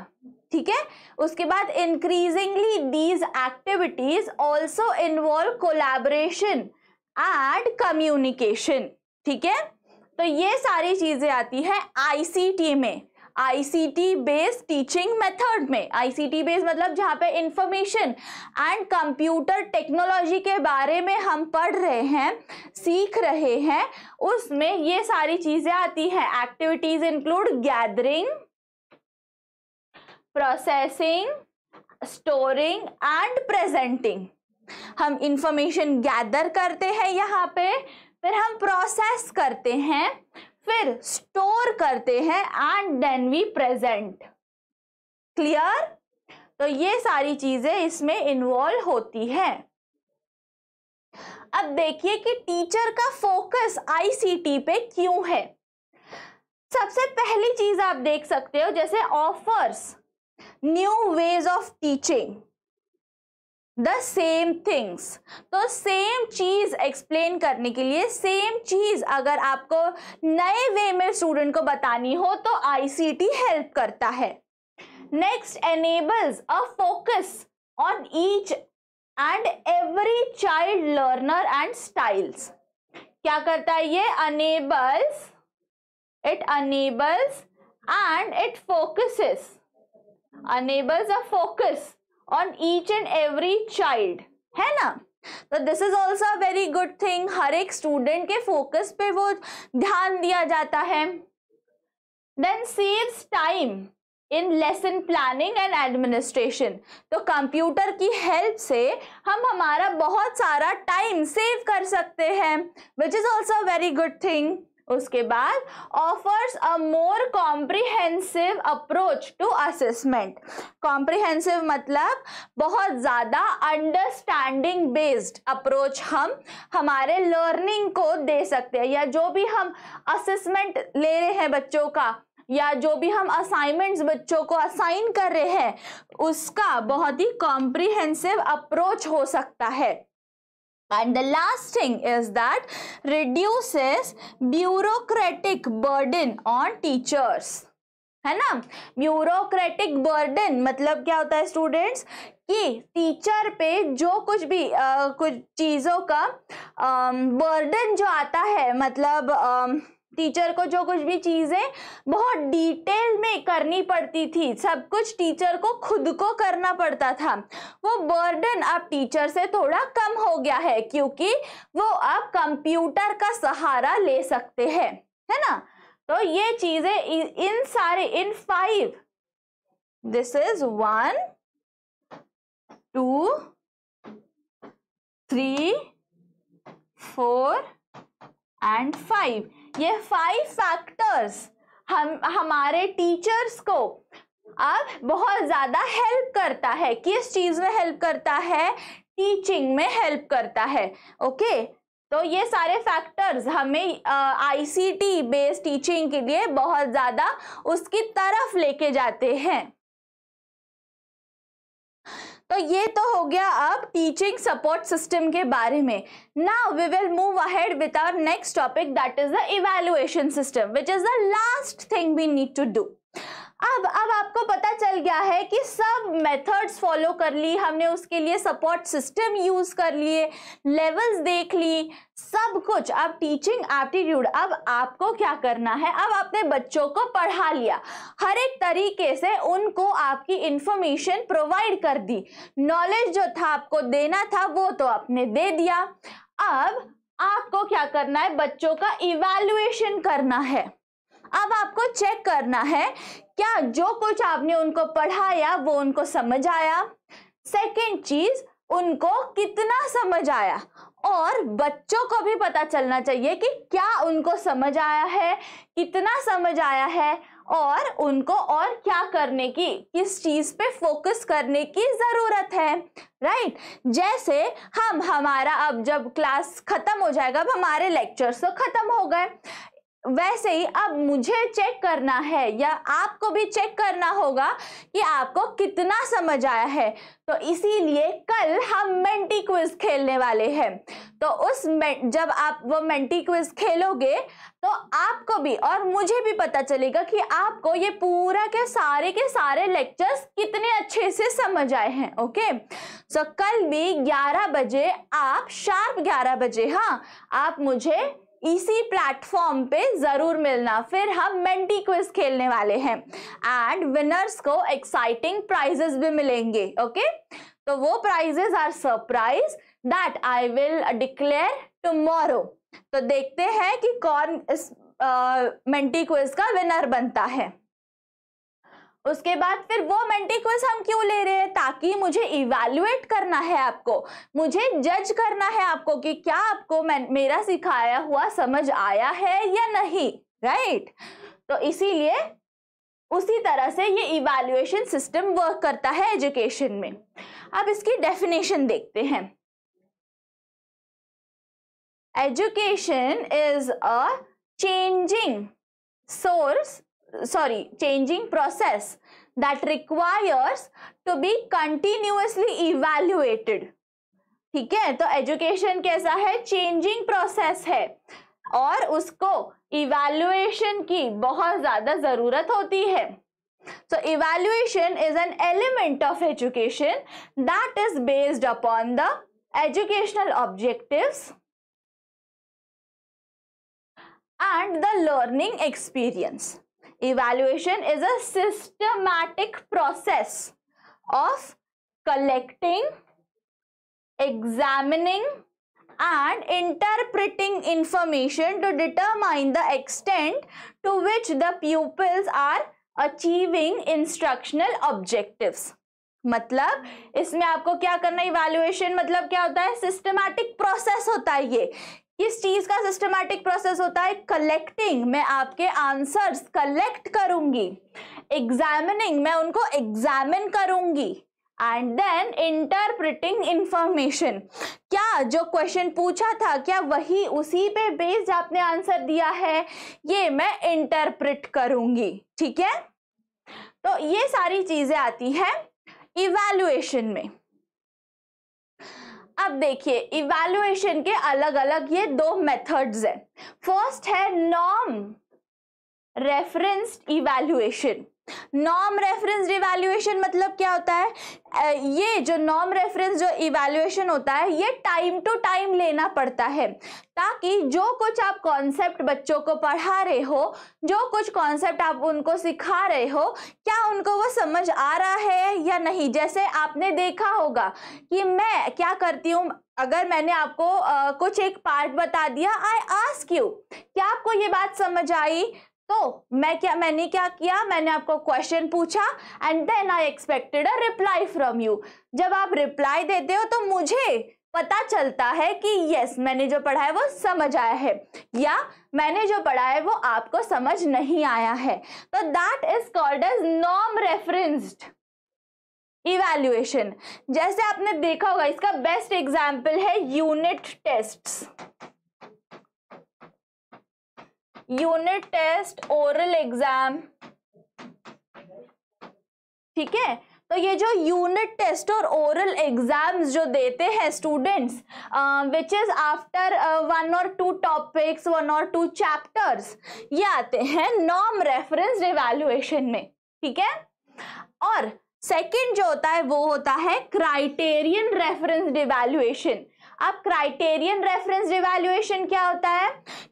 ठीक है? उसके बाद increasingly these activities also involve collaboration and communication ठीक है? तो ये सारी चीज़ें आती है आईसीटी में। आईसीटी बेस्ड टीचिंग मेथड में। आईसीटी बेस्ड मतलब जहाँ पे इंफॉर्मेशन एंड कंप्यूटर टेक्नोलॉजी के बारे में हम पढ़ रहे हैं, सीख रहे हैं, उसमें ये सारी चीज़ें आती हैं। Activities include gathering processing storing and presenting हम इंफॉर्मेशन गैदर करते हैं यहाँ पे। फिर हम प्रोसेस करते हैं, फिर स्टोर करते हैं and then we present clear तो ये सारी चीज़ें इसमें इन्वॉल्व होती है। अब देखिए कि टीचर का फोकस आईसीटी पे क्यों है। सबसे पहली चीज़ आप देख सकते हो, जैसे offers new ways of teaching the same things तो सेम चीज़ एक्सप्लेन करने के लिए सेम चीज़ अगर आपको नए वे में स्टूडेंट को बतानी हो तो आईसीटी हेल्प करता है। Next enables a focus on each and every child learner and styles क्या करता है ये? Enables it enables and it focuses enables a focus on each and every child है ना? तो this is also very good thing हर एक student के focus पे वो ध्यान दिया जाता है। Then saves time in lesson planning and administration तो कंप्यूटर की हेल्प से हम हमारा बहुत सारा टाइम सेव कर सकते हैं which is also very good thing उसके बाद offers a more comprehensive approach to assessment comprehensive मतलब बहुत ज़्यादा अंडरस्टैंडिंग बेस्ड अप्रोच हम हमारे लर्निंग को दे सकते हैं या जो भी हम असेसमेंट ले रहे हैं बच्चों का या जो भी हम असाइनमेंट्स बच्चों को असाइन कर रहे हैं, उसका बहुत ही कॉम्प्रिहेंसिव अप्रोच हो सकता है। And the last thing is that reduces bureaucratic burden on teachers है ना ब्यूरोक्रेटिक बर्डन मतलब क्या होता है स्टूडेंट्स कि टीचर पे जो कुछ भी आ, कुछ चीज़ों का बर्डन जो आता है मतलब आ, टीचर को जो कुछ भी चीज़ें बहुत डिटेल में करनी पड़ती थी, सब कुछ टीचर को खुद को करना पड़ता था। वो बर्डन अब टीचर से थोड़ा कम हो गया है, क्योंकि वो अब कंप्यूटर का सहारा ले सकते हैं, है ना? तो ये चीज़ें इन सारे, इन five this is one two three four and five ये फाइव फैक्टर्स हम, हमारे टीचर्स को अब बहुत ज़्यादा हेल्प करता है। किस चीज़ में हेल्प करता है? टीचिंग में हेल्प करता है। ओके तो ये सारे फैक्टर्स हमें आईसीटी बेस्ड टीचिंग के लिए बहुत ज़्यादा उसकी तरफ़ लेके जाते हैं। तो ये तो हो गया अब टीचिंग सपोर्ट सिस्टम के बारे में। Now we will move ahead with our next topic that is the evaluation system which is the last thing we need to do अब अब आपको पता चल गया है कि सब मेथड्स फॉलो कर ली, हमने उसके लिए सपोर्ट सिस्टम यूज़ कर लिए लेवल्स देख ली, सब कुछ। अब टीचिंग एप्टीट्यूड अब आपको क्या करना है? अब अपने बच्चों को पढ़ा लिया। हर एक तरीके से उनको आपकी इंफॉर्मेशन प्रोवाइड कर दी। नॉलेज जो था आपको देना था, वो तो आपने दे दिया। अब आपको क्या करना है? बच्चों का इवेल्युएशन करना है। अब आपको चेक करना है, क्या जो कुछ आपने उनको पढ़ाया, वो उनको समझ आया? सेकेंड चीज़, उनको कितना समझ आया? और बच्चों को भी पता चलना चाहिए कि क्या उनको समझ आया है, कितना समझ आया है, और उनको और क्या करने की, किस चीज़ पे फोकस करने की ज़रूरत है राइट जैसे हम, हमारा अब जब क्लास खत्म हो जाएगा, अब हमारे लेक्चर्स तो खत्म हो गए। वैसे ही अब मुझे चेक करना है या आपको भी चेक करना होगा कि आपको कितना समझ आया है। तो इसीलिए कल हम मेंटी क्विज खेलने वाले हैं। तो उस जब आप वो मेंटी क्विज खेलोगे तो आपको भी और मुझे भी पता चलेगा कि आपको ये पूरा के सारे के सारे लेक्चर्स कितने अच्छे से समझ आए हैं ओके सो कल भी 11 बजे, आप शार्प 11 बजे हाँ आप मुझे इसी प्लेटफॉर्म पे ज़रूर मिलना। फिर हम मेंटी क्विज खेलने वाले हैं। एंड विनर्स को एक्साइटिंग प्राइजेस भी मिलेंगे ओके? तो वो prizes are surprise that I will declare tomorrow तो देखते हैं कि कौन इस मेंटी क्विज का विनर बनता है। उसके बाद फिर वो मेंटी क्विज हम क्यों ले रहे हैं? ताकि मुझे इवेल्युएट करना है आपको, मुझे जज करना है आपको कि क्या आपको मेरा सिखाया हुआ समझ आया है या नहीं राइट तो इसीलिए उसी तरह से ये इवेल्युएशन सिस्टम वर्क करता है एजुकेशन में। अब इसकी डेफिनेशन देखते हैं। Education is a changing source sorry, changing process that requires to be continuously evaluated. ठीक है? तो एजुकेशन कैसा है? चेंजिंग प्रोसेस है। और उसको इवेल्युएशन की बहुत ज़्यादा ज़रूरत होती है। So evaluation is an element of education that is based upon the educational objective and the learning experience Evaluation is a systematic process of collecting, examining and interpreting information to determine the extent to which the pupils are achieving instructional objectives. मतलब इसमें आपको क्या करना evaluation मतलब क्या होता है systematic process होता है ये किस चीज़ का सिस्टमैटिक प्रोसेस होता है कलेक्टिंग मैं आपके आंसर्स कलेक्ट करूँगी। एग्जामिनिंग मैं उनको एग्जामिन करूँगी। एंड देन इंटरप्रिटिंग इंफॉर्मेशन क्या जो क्वेश्चन पूछा था, क्या वही उसी पे बेस्ड आपने आंसर दिया है? ये मैं इंटरप्रिट करूँगी। ठीक है? तो ये सारी चीज़ें आती है इवेल्युएशन में। अब देखिए इवेल्युएशन के अलग अलग ये दो मेथड्स हैं। फ़र्स्ट है नॉम reference evaluation norm reference evaluation मतलब क्या होता है? ये जो नॉर्म रेफरेंस जो इवैल्यूएशन होता है ये टाइम टू टाइम लेना पड़ता है। ताकि जो कुछ आप कॉन्सेप्ट बच्चों को पढ़ा रहे हो जो कुछ कॉन्सेप्ट आप उनको सिखा रहे हो क्या उनको वो समझ आ रहा है या नहीं? जैसे आपने देखा होगा कि मैं क्या करती हूँ अगर मैंने आपको आ, कुछ एक पार्ट बता दिया आई आस्क यू क्या आपको ये बात समझ आई? तो मैं क्या, मैंने क्या किया? मैंने आपको क्वेश्चन पूछा and then I expected a reply from you जब आप रिप्लाई देते हो तो मुझे पता चलता है कि यस मैंने जो पढ़ा है वो समझ आया है या मैंने जो पढ़ा है वो आपको समझ नहीं आया है। तो that is called as norm referenced evaluation जैसे आपने देखा होगा, इसका बेस्ट एग्ज़ाम्पल है unit tests unit test oral exam. ठीक है? तो ये जो यूनिट टेस्ट और ओरल एग्ज़ाम्स जो देते हैं students which is after one और टू टॉपिक्स वन और टू चैप्टर्स ये आते हैं नॉम रेफरेंस इवेल्युएशन में। ठीक है? और सेकंड जो होता है, वो होता है क्राइटेरियन रेफरेंस इवेल्युएशन अब क्राइटेरियन रेफरेंस इवेल्युएशन क्या होता है?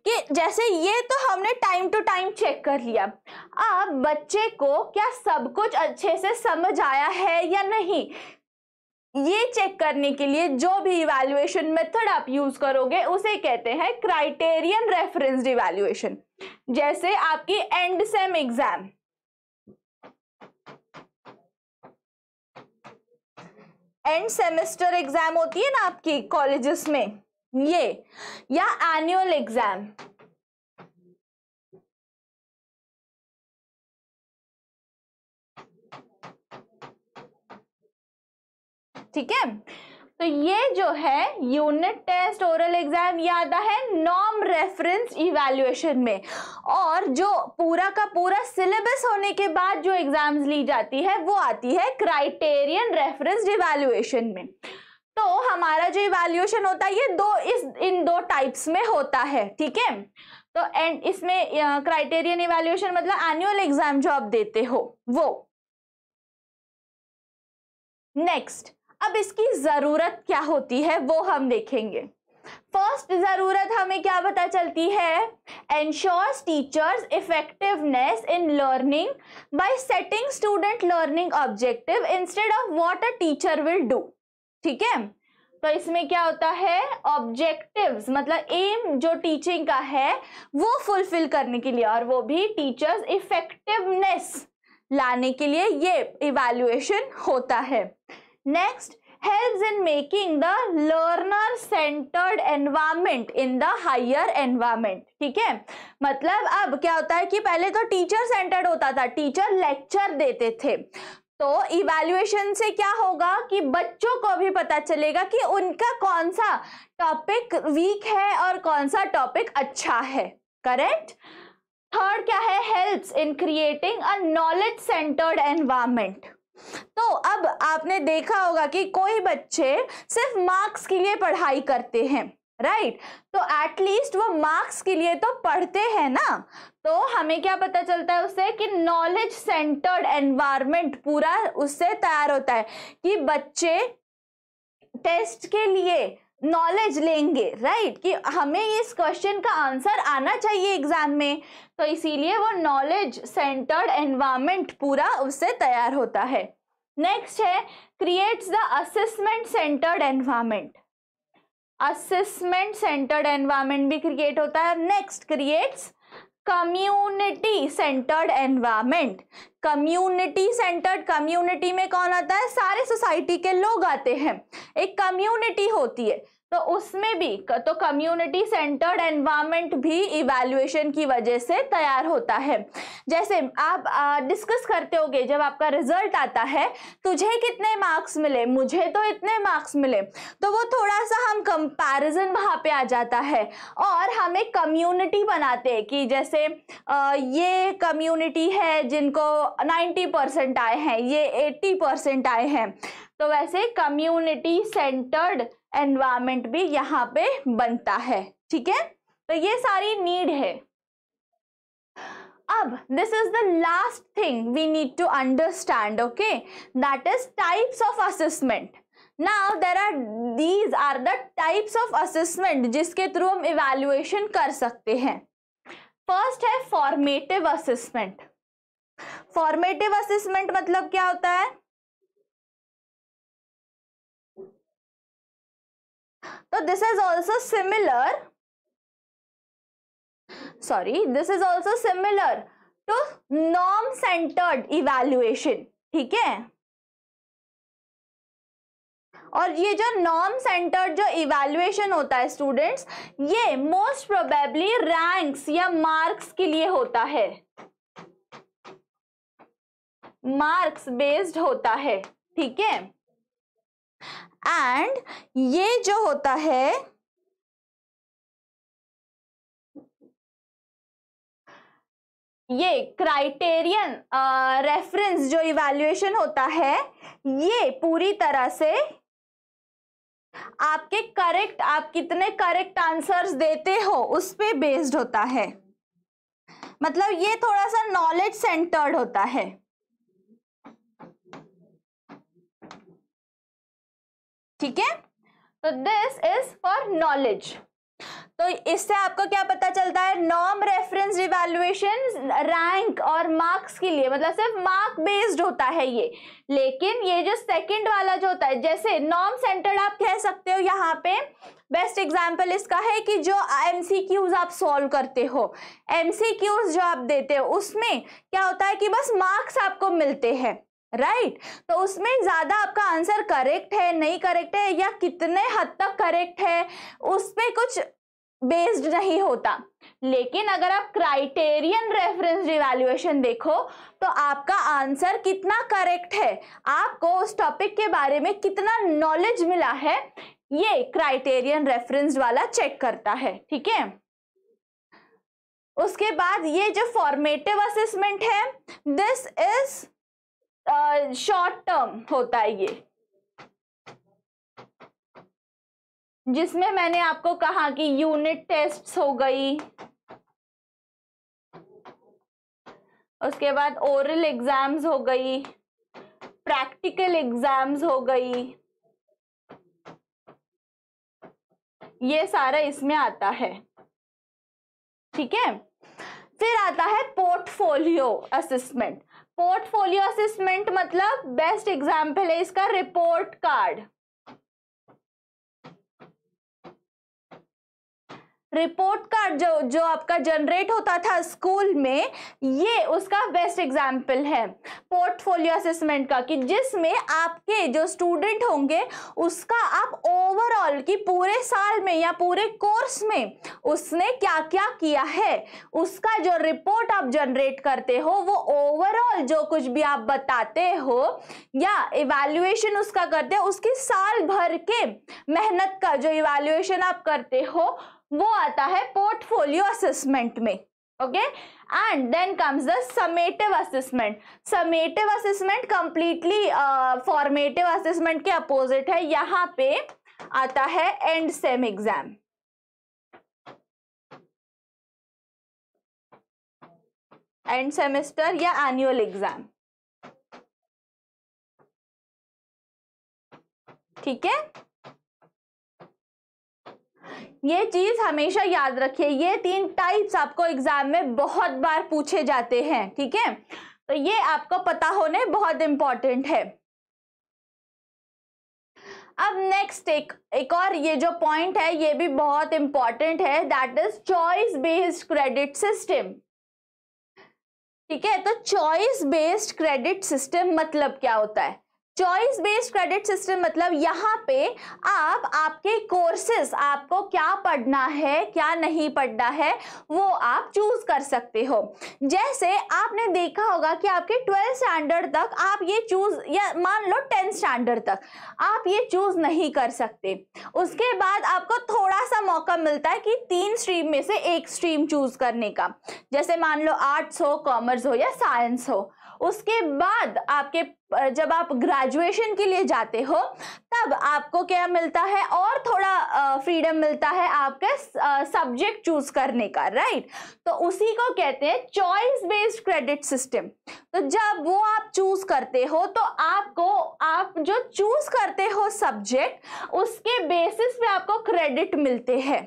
कि जैसे ये तो हमने टाइम टू टाइम चेक कर लिया। अब बच्चे को क्या सब कुछ अच्छे से समझ आया है या नहीं? ये चेक करने के लिए जो भी इवैल्यूएशन मेथड आप यूज़ करोगे, उसे कहते हैं क्राइटेरियन रेफरेंस इवैल्यूएशन जैसे आपकी end sem exam end semester exam होती है ना आपकी कॉलेजेस में? ये, या एनुअल एग्ज़ाम ठीक है? तो ये जो है यूनिट टेस्ट ओरल एग्ज़ाम ये आता है नॉम रेफरेंस इवेल्युएशन में। और जो पूरा का पूरा सिलेबस होने के बाद जो एग्ज़ाम्स ली जाती है, वो आती है क्राइटेरियन रेफरेंस इवेल्युएशन में। तो हमारा जो इवेल्युएशन होता है, ये दो इस, इन दो टाइप्स में होता है, ठीक है? तो एंड इसमें क्राइटेरियन इवेल्युएशन मतलब एनुअल एग्ज़ाम जो आप देते हो, वो। नेक्स्ट अब इसकी ज़रूरत क्या होती है, वो हम देखेंगे। फ़र्स्ट ज़रूरत हमें क्या पता चलती है? Ensures teachers effectiveness in learning by setting student learning objective instead of what a teacher will do ठीक है? तो इसमें क्या होता है? ऑब्जेक्टिव्स मतलब एम जो टीचिंग का है, वो फुलफिल करने के लिए, और वो भी टीचर्स इफेक्टिवनेस लाने के लिए ये इवैल्यूएशन होता है। Next, helps in making the learner centered environment in the higher environment. ठीक है? मतलब अब क्या होता है कि पहले तो टीचर सेंटर्ड होता था टीचर लेक्चर देते थे। तो इवैल्यूएशन से क्या होगा कि बच्चों को भी पता चलेगा कि उनका कौन सा टॉपिक वीक है और कौन सा टॉपिक अच्छा है। करेक्ट थर्ड क्या है? Helps in creating a knowledge centred environment तो अब आपने देखा होगा कि कोई बच्चे सिर्फ़ मार्क्स के लिए पढ़ाई करते हैं राइट? तो एटलीस्ट वो मार्क्स के लिए तो पढ़ते हैं ना तो हमें क्या पता चलता है उससे कि नॉलेज सेंटर्ड एनवायरनमेंट पूरा उससे तैयार होता है कि बच्चे टेस्ट के लिए नॉलेज लेंगे राइट कि हमें इस क्वेश्चन का आंसर आना चाहिए एग्ज़ाम में। तो इसीलिए वो नॉलेज सेंटर्ड एनवायरमेंट पूरा उससे तैयार होता है। नेक्स्ट है creates the assessment centred environment assessment centred environment भी क्रिएट होता है। Next creates community centred environment community centred community में कौन आता है? सारे सोसाइटी के लोग आते हैं। एक कम्युनिटी होती है। तो उसमें भी तो कम्युनिटी सेंटर्ड एनवायरनमेंट भी इवैल्यूएशन की वजह से तैयार होता है। जैसे आप डिस्कस करते होगे जब आपका रिज़ल्ट आता है तुझे कितने मार्क्स मिले? मुझे तो इतने मार्क्स मिले। तो वो थोड़ा सा हम कंपैरिजन वहाँ पे आ जाता है। और हम एक कम्युनिटी बनाते हैं कि जैसे आ, ये कम्युनिटी है जिनको 90 परसेंट आए हैं ये 80 परसेंट आए हैं। तो वैसे कम्युनिटी सेंटर्ड एनवायरमेंट भी यहाँ पे बनता है, ठीक है? तो ये सारी नीड है। अब this is the last thing we need to understand okay that is types of assessment now there are these are the types of assessment जिसके थ्रू हम इवेल्युएशन कर सकते हैं। फ़र्स्ट है फॉर्मेटिव असेसमेंट फॉर्मेटिव असेसमेंट मतलब क्या होता है? तो this is also similar sorry this is also similar to norm centred evaluation ठीक है? और ये जो नॉर्म सेंटर्ड जो इवेल्युएशन होता है स्टूडेंट्स ये मोस्ट प्रोबेबली रैंक्स या मार्क्स के लिए होता है। मार्क्स बेस्ड होता है, ठीक है? एंड ये जो होता है, ये क्राइटेरियन रेफरेंस जो इवैल्यूएशन होता है, ये पूरी तरह से आपके करेक्ट आप कितने करेक्ट आंसर्स देते हो, उस पे बेस्ड होता है। मतलब ये थोड़ा सा नॉलेज सेंटर्ड होता है। ठीक है? तो दिस इज़ फॉर नॉलेज तो इससे आपको क्या पता चलता है? नॉर्म रेफरेंस इवेल्युएशन रैंक और मार्क्स के लिए। मतलब सिर्फ़ मार्क बेस्ड होता है ये। लेकिन ये जो सेकंड वाला जो होता है, जैसे नॉर्म सेंटर्ड आप कह सकते हो यहाँ पे। बेस्ट एग्ज़ाम्पल इसका है कि जो एमसीक्यूज आप सॉल्व करते हो। एमसीक्यूज जो आप देते हो, उसमें क्या होता है कि बस मार्क्स आपको मिलते हैं। Right right? तो उसमें ज़्यादा आपका आंसर करेक्ट है, नहीं करेक्ट है, या कितने हद तक करेक्ट है, उस पर कुछ बेस्ड नहीं होता। लेकिन अगर आप क्राइटेरियन रेफरेंस इवैल्यूएशन देखो तो आपका आंसर कितना करेक्ट है? आपको उस टॉपिक के बारे में कितना नॉलेज मिला है, ये क्राइटेरियन रेफरेंस वाला चेक करता है, ठीक है? उसके बाद ये जो फॉर्मेटिव असेसमेंट है दिस इज़ शॉर्ट टर्म होता है ये। जिसमें मैंने आपको कहा कि यूनिट टेस्ट्स हो गई। उसके बाद ओरल एग्ज़ाम्स हो गई। प्रैक्टिकल एग्ज़ाम्स हो गई। ये सारा इसमें आता है। ठीक है? फिर आता है पोर्टफोलियो असेसमेंट पोर्टफोलियो असेसमेंट मतलब बेस्ट एग्ज़ाम्पल है इसका रिपोर्ट कार्ड। रिपोर्ट कार्ड जो जो आपका जनरेट होता था स्कूल में, ये उसका बेस्ट एग्ज़ाम्पल है। पोर्टफोलियो असेसमेंट का कि जिसमें आपके जो स्टूडेंट होंगे, उसका आप ओवरऑल की पूरे साल में या पूरे कोर्स में उसने क्या क्या किया है, उसका जो रिपोर्ट आप जनरेट करते हो, वो ओवरऑल जो कुछ भी आप बताते हो या इवेल्युएशन उसका करते हो, उसकी साल भर के मेहनत का जो इवैल्यूएशन आप करते हो वो आता है पोर्टफोलियो असेसमेंट में, okay? And then comes the summative assessment summative assessment completely formative assessment के अपोजिट है। यहाँ पे आता है end sem exam end semester या एनुअल एग्ज़ाम ठीक है? ये चीज़ हमेशा याद रखिए, ये तीन टाइप्स आपको एग्ज़ाम में बहुत बार पूछे जाते हैं, ठीक है? तो ये आपको पता होने बहुत इंपॉर्टेंट है। अब नेक्स्ट एक एक और ये जो पॉइंट है, ये भी बहुत इंपॉर्टेंट है that is choice based credit system ठीक है? तो चॉइस बेस्ड क्रेडिट सिस्टम मतलब क्या होता है? चॉइस बेस्ड क्रेडिट सिस्टम मतलब यहाँ पे आप, आपके कोर्सेज आपको क्या पढ़ना है, क्या नहीं पढ़ना है, वो आप चूज़ कर सकते हो। जैसे आपने देखा होगा कि आपके ट्वेल्थ स्टैंडर्ड तक आप ये चूज़ या मान लो टेंथ स्टैंडर्ड तक, आप ये चूज़ नहीं कर सकते। उसके बाद आपको थोड़ा सा मौका मिलता है कि तीन स्ट्रीम में से एक स्ट्रीम चूज़ करने का। जैसे मान लो आर्ट्स हो कॉमर्स हो या साइंस हो। उसके बाद आपके जब आप ग्रेजुएशन के लिए जाते हो, तब आपको क्या मिलता है? और थोड़ा फ्रीडम मिलता है आपके सब्जेक्ट चूज़ करने का राइट तो उसी को कहते हैं चॉइस बेस्ड क्रेडिट सिस्टम तो जब वो आप चूज़ करते हो तो आपको, आप जो चूज़ करते हो सब्जेक्ट उसके बेसिस पे आपको क्रेडिट मिलते हैं।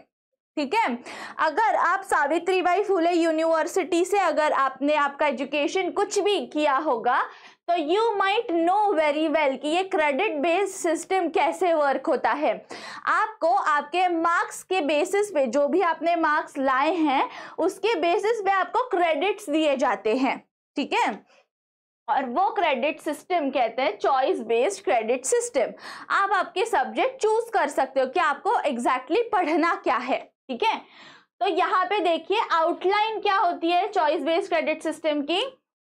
ठीक है? अगर आप सावित्री बाई फुले यूनिवर्सिटी से अगर आपने आपका एजुकेशन कुछ भी किया होगा तो you might know very well कि ये क्रेडिट बेस्ड सिस्टम कैसे वर्क होता है। आपको आपके मार्क्स के बेसिस पे जो भी आपने मार्क्स लाए हैं, उसके बेसिस पे आपको क्रेडिट्स दिए जाते हैं। ठीक है? और वो क्रेडिट सिस्टम कहते हैं चॉइस बेस्ड क्रेडिट सिस्टम आप आपके सब्जेक्ट चूज़ कर सकते हो कि आपको एग्जैक्टली exactly पढ़ना क्या है। ठीक है? तो यहाँ पे देखिए आउटलाइन क्या होती है चॉइस बेस्ड क्रेडिट सिस्टम की?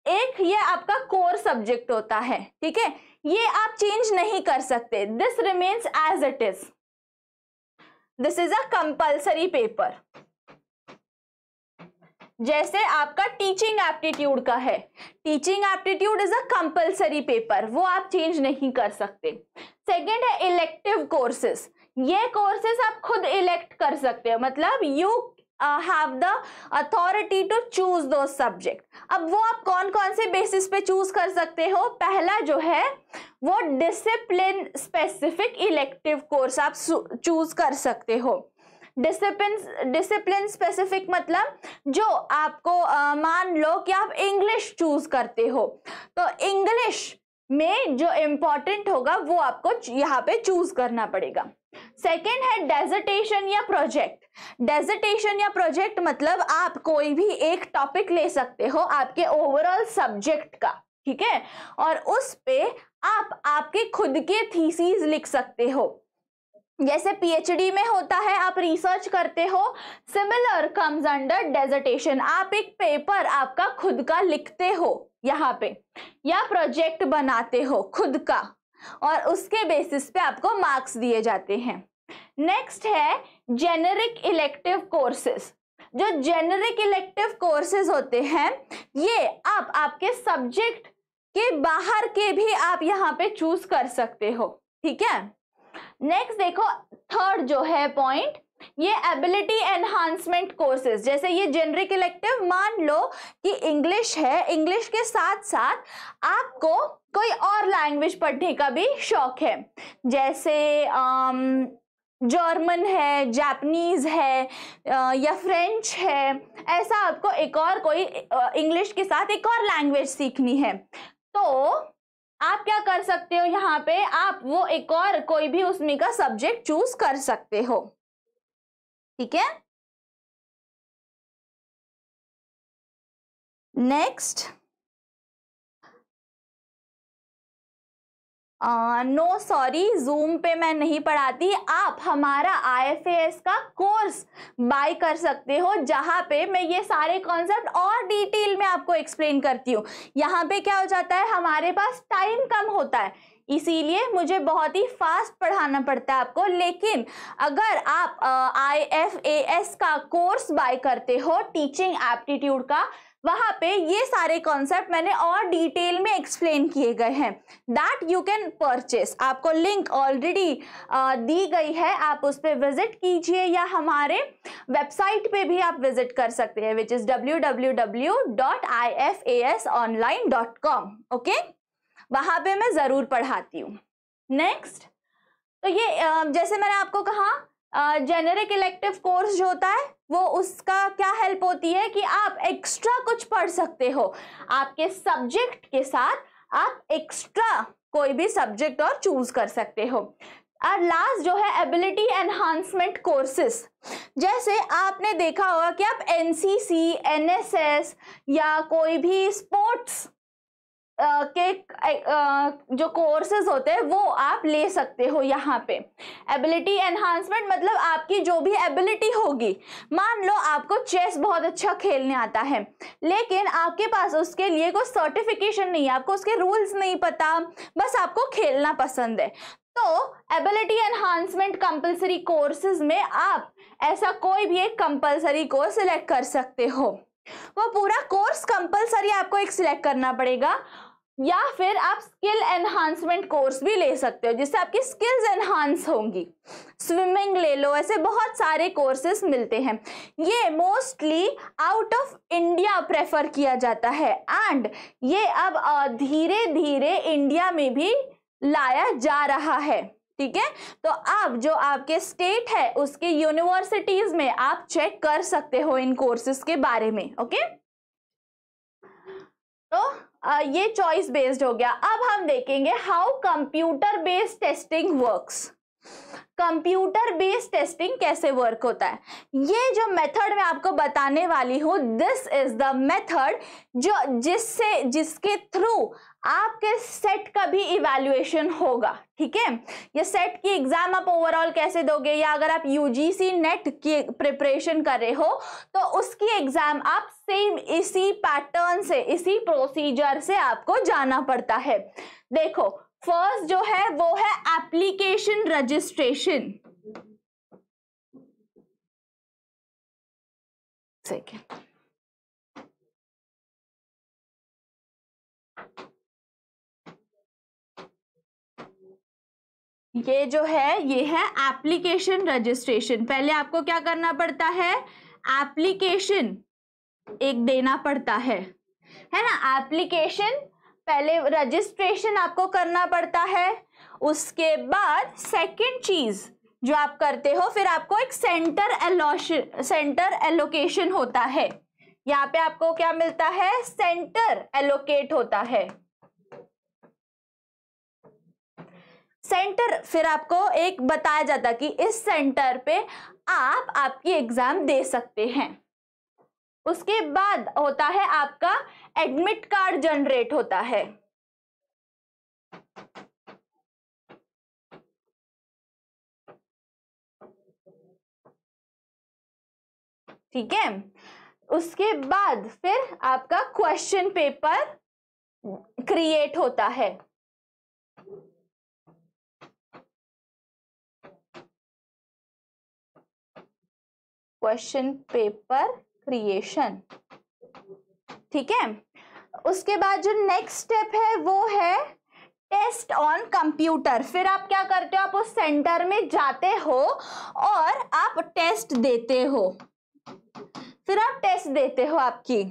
एक, ये आपका कोर सब्जेक्ट होता है, ठीक है? ये आप चेंज नहीं कर सकते। This remains as it is this is a compulsory paper जैसे आपका टीचिंग एप्टीट्यूड का है। Teaching aptitude is a compulsory paper वो आप चेंज नहीं कर सकते। सेकेंड है इलेक्टिव कोर्सेस ये कोर्सेस आप खुद इलेक्ट कर सकते हो। मतलब you have the authority to choose दो सब्जेक्ट अब वो आप कौन कौन से बेसिस पे चूज़ कर सकते हो? पहला जो है वो डिसिप्लिन स्पेसिफिक इलेक्टिव कोर्स आप चूज़ कर सकते हो। डिसिप्लिन डिसिप्लिन स्पेसिफिक मतलब जो आपको uh, मान लो कि आप इंग्लिश चूज़ करते हो। तो इंग्लिश में जो इम्पोर्टेंट होगा वो आपको यहाँ पे चूज़ करना पड़ेगा। सेकेंड है डेजर्टेशन या प्रोजेक्ट डेजर्टेशन या प्रोजेक्ट मतलब आप कोई भी एक टॉपिक ले सकते हो आपके ओवरऑल सब्जेक्ट का, ठीक है? और उस पे आप आपके खुद के थीसीज लिख सकते हो। जैसे पीएचडी में होता है, आप रिसर्च करते हो सिमिलर कम्स अंडर डेजर्टेशन आप एक पेपर आपका खुद का लिखते हो यहाँ पे, या प्रोजेक्ट बनाते हो खुद का। और उसके बेसिस पे आपको मार्क्स दिए जाते हैं। नेक्स्ट है जेनेरिक इलेक्टिव कोर्सेस जो जेनेरिक इलेक्टिव कोर्सेज होते हैं, ये आप आपके सब्जेक्ट के बाहर के भी आप यहाँ पे चूज़ कर सकते हो। ठीक है? नेक्स्ट देखो थर्ड जो है पॉइंट ये एबिलिटी एनहांसमेंट कोर्सेज जैसे ये जेनरिक इलेक्टिव मान लो कि इंग्लिश है इंग्लिश के साथ साथ आपको कोई और लैंग्वेज पढ़ने का भी शौक है। जैसे जर्मन है जापनीज़ है या फ्रेंच है, ऐसा आपको एक और कोई इंग्लिश के साथ एक और लैंग्वेज सीखनी है। तो आप क्या कर सकते हो यहाँ पे? आप वो एक और कोई भी उसमें का सब्जेक्ट चूज़ कर सकते हो। ठीक है? नेक्स्ट नो सॉरी जूम पे मैं नहीं पढ़ाती। आप हमारा आईएफएएस का कोर्स बाय कर सकते हो, जहाँ पे मैं ये सारे कॉन्सेप्ट और डिटेल में आपको एक्सप्लेन करती हूँ। यहाँ पे क्या हो जाता है? हमारे पास टाइम कम होता है। इसीलिए मुझे बहुत ही फास्ट पढ़ाना पड़ता है आपको। लेकिन अगर आप आई एफ़ ए एस का कोर्स बाय करते हो टीचिंग एप्टीट्यूड का, वहाँ पे ये सारे कॉन्सेप्ट मैंने और डिटेल में एक्सप्लेन किए गए हैं। दैट यू कैन परचेस आपको लिंक ऑलरेडी दी गई है। आप उस पर विज़िट कीजिए या हमारे वेबसाइट पे भी आप विज़िट कर सकते हैं which is W W W dot I F A S online dot com okay वहाँ पे मैं ज़रूर पढ़ाती हूँ। नेक्स्ट तो ये जैसे मैंने आपको कहा जेनेरिक इलेक्टिव कोर्स जो होता है, वो उसका क्या हेल्प होती है कि आप एक्स्ट्रा कुछ पढ़ सकते हो। आपके सब्जेक्ट के साथ आप एक्स्ट्रा कोई भी सब्जेक्ट और चूज़ कर सकते हो। और लास्ट जो है एबिलिटी एनहांसमेंट कोर्सेस जैसे आपने देखा होगा कि आप एनसीसी एनएसएस या कोई भी स्पोर्ट्स के जो कोर्सेज होते हैं, वो आप ले सकते हो यहाँ पे। एबिलिटी एनहांसमेंट मतलब आपकी जो भी एबिलिटी होगी, मान लो आपको चेस बहुत अच्छा खेलने आता है, लेकिन आपके पास उसके लिए कोई सर्टिफिकेशन नहीं है, आपको उसके रूल्स नहीं पता, बस आपको खेलना पसंद है। तो एबिलिटी एनहांसमेंट कंपलसरी कोर्सेज में आप ऐसा कोई भी एक कंपलसरी कोर्स सिलेक्ट कर सकते हो। वो पूरा कोर्स कंपलसरी आपको एक सिलेक्ट करना पड़ेगा या फिर आप स्किल एनहांसमेंट कोर्स भी ले सकते हो, जिससे आपकी स्किल्स एनहांस होंगी। स्विमिंग ले लो, ऐसे बहुत सारे कोर्सेस मिलते हैं। ये mostly out of India prefer किया जाता है। एंड ये अब धीरे धीरे इंडिया में भी लाया जा रहा है, ठीक है? तो आप जो आपके स्टेट है, उसके यूनिवर्सिटीज में आप चेक कर सकते हो इन कोर्सेज के बारे में ओके तो ये चॉइस बेस्ड हो गया। अब हम देखेंगे how computer based testing works computer based testing कैसे वर्क होता है? ये जो मेथड मैं आपको बताने वाली हूँ दिस इज़ द मेथड जो जिससे, जिसके थ्रू आपके सेट का भी इवेल्युएशन होगा, ठीक है? ये सेट की एग्ज़ाम आप ओवरऑल कैसे दोगे? या अगर आप यूजीसी नेट की प्रिपरेशन कर रहे हो तो उसकी एग्ज़ाम आप सेम इसी पैटर्न से, इसी प्रोसीजर से आपको जाना पड़ता है। देखो फ़र्स्ट जो है, वो है एप्लीकेशन रजिस्ट्रेशन सेकेंड ये जो है, ये है एप्लीकेशन रजिस्ट्रेशन पहले आपको क्या करना पड़ता है? एप्लीकेशन एक देना पड़ता है। है ना? एप्लीकेशन पहले रजिस्ट्रेशन आपको करना पड़ता है। उसके बाद सेकंड चीज़ जो आप करते हो, फिर आपको एक सेंटर एलोशन सेंटर एलोकेशन होता है। यहाँ पे आपको क्या मिलता है? सेंटर एलोकेट होता है। सेंटर, फिर आपको एक बताया जाता कि इस सेंटर पे आप आपकी एग्ज़ाम दे सकते हैं। उसके बाद होता है आपका एडमिट कार्ड जनरेट होता है। ठीक है? उसके बाद फिर आपका क्वेश्चन पेपर क्रिएट होता है। Question paper creation. ठीक है? उसके बाद जो नेक्स्ट स्टेप है, वो है टेस्ट ऑन कंप्यूटर फिर आप क्या करते हो? आप उस सेंटर में जाते हो और आप टेस्ट देते हो। फिर आप टेस्ट देते हो आपकी।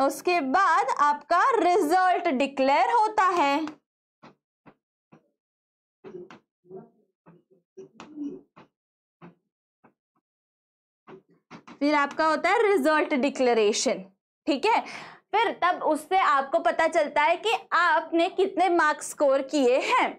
उसके बाद आपका रिज़ल्ट डिक्लेयर होता है। फिर आपका होता है रिज़ल्ट डिक्लेरेशन ठीक है? फिर तब उससे आपको पता चलता है कि आपने कितने मार्क्स स्कोर किए हैं।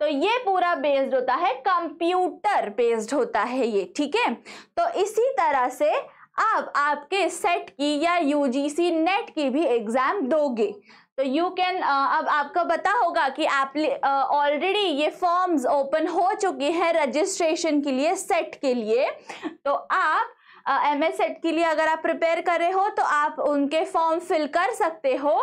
तो ये पूरा बेस्ड होता है कंप्यूटर बेस्ड होता है ये, ठीक है? तो इसी तरह से आप आपके सेट की या यूजीसी नेट की भी एग्ज़ाम दोगे। तो यू कैन अब आपको पता होगा कि आप ऑलरेडी ये फॉर्म्स ओपन हो चुके हैं रजिस्ट्रेशन के लिए सेट के लिए। तो आप एम एस सेट के लिए अगर आप प्रिपेयर कर रहे हो तो आप उनके फॉर्म फिल कर सकते हो।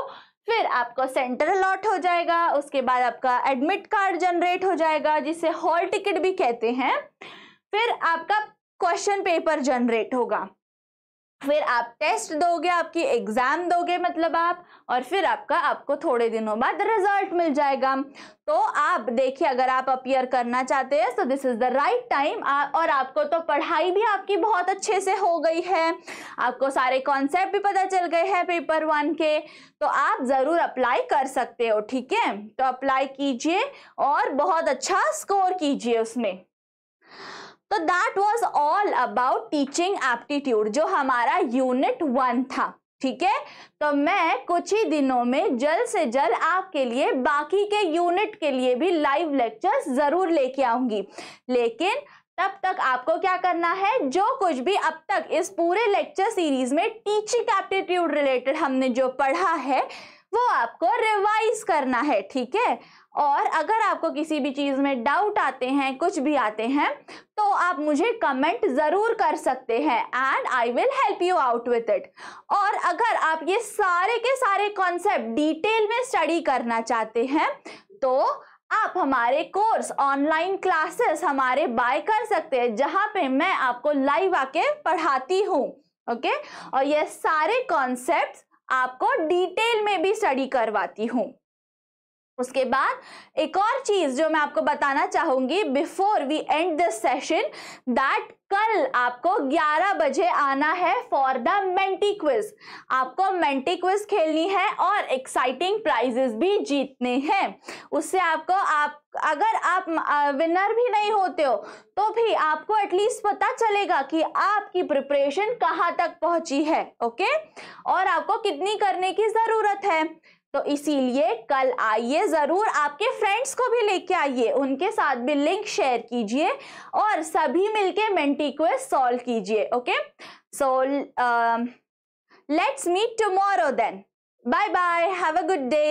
फिर आपको सेंटर अलॉट हो जाएगा, उसके बाद आपका एडमिट कार्ड जनरेट हो जाएगा, जिसे हॉल टिकट भी कहते हैं। फिर आपका क्वेश्चन पेपर जनरेट होगा। फिर आप टेस्ट दोगे, आपकी एग्ज़ाम दोगे मतलब आप और फिर आपका, आपको थोड़े दिनों बाद रिज़ल्ट मिल जाएगा। तो आप देखिए, अगर आप अपियर करना चाहते हैं तो this is the right time और आपको तो पढ़ाई भी आपकी बहुत अच्छे से हो गई है। आपको सारे कॉन्सेप्ट भी पता चल गए हैं पेपर वन के। तो आप ज़रूर अप्लाई कर सकते हो, ठीक है? तो अप्लाई कीजिए और बहुत अच्छा स्कोर कीजिए उसमें। तो that was all about teaching aptitude जो हमारा यूनिट वन था। ठीक है? तो मैं कुछ ही दिनों में जल्द से जल्द आपके लिए बाकी के यूनिट के लिए भी लाइव लेक्चर्स ज़रूर लेके आऊँगी। लेकिन तब तक आपको क्या करना है? जो कुछ भी अब तक इस पूरे लेक्चर सीरीज़ में टीचिंग एप्टीट्यूड रिलेटेड हमने जो पढ़ा है, वो आपको रिवाइज करना है, ठीक है? और अगर आपको किसी भी चीज़ में डाउट आते हैं, कुछ भी आते हैं तो आप मुझे कमेंट ज़रूर कर सकते हैं and I will help you out with it और अगर आप ये सारे के सारे कॉन्सेप्ट डिटेल में स्टडी करना चाहते हैं तो आप हमारे कोर्स ऑनलाइन क्लासेस हमारे बाय कर सकते हैं, जहाँ पे मैं आपको लाइव आके पढ़ाती हूँ ओके और ये सारे कॉन्सेप्ट्स आपको डिटेल में भी स्टडी करवाती हूँ। उसके बाद एक और चीज़ जो मैं आपको बताना चाहूँगी before we end this session that कल आपको 11 बजे आना है फॉर द मेंटी क्विज आपको मेंटी क्विज खेलनी है और एक्साइटिंग प्राइजेस भी जीतने हैं। उससे आपको आप, अगर आप विनर भी नहीं होते हो तो भी आपको एटलीस्ट पता चलेगा कि आपकी प्रिपरेशन कहाँ तक पहुँची है ओके और आपको कितनी करने की ज़रूरत है। तो इसीलिए कल आइए, ज़रूर आपके फ्रेंड्स को भी लेके आइए। उनके साथ भी लिंक शेयर कीजिए और सभी मिलके मेंटी क्वेस्ट सॉल्व कीजिए okay so let's meet tomorrow then bye bye have a good day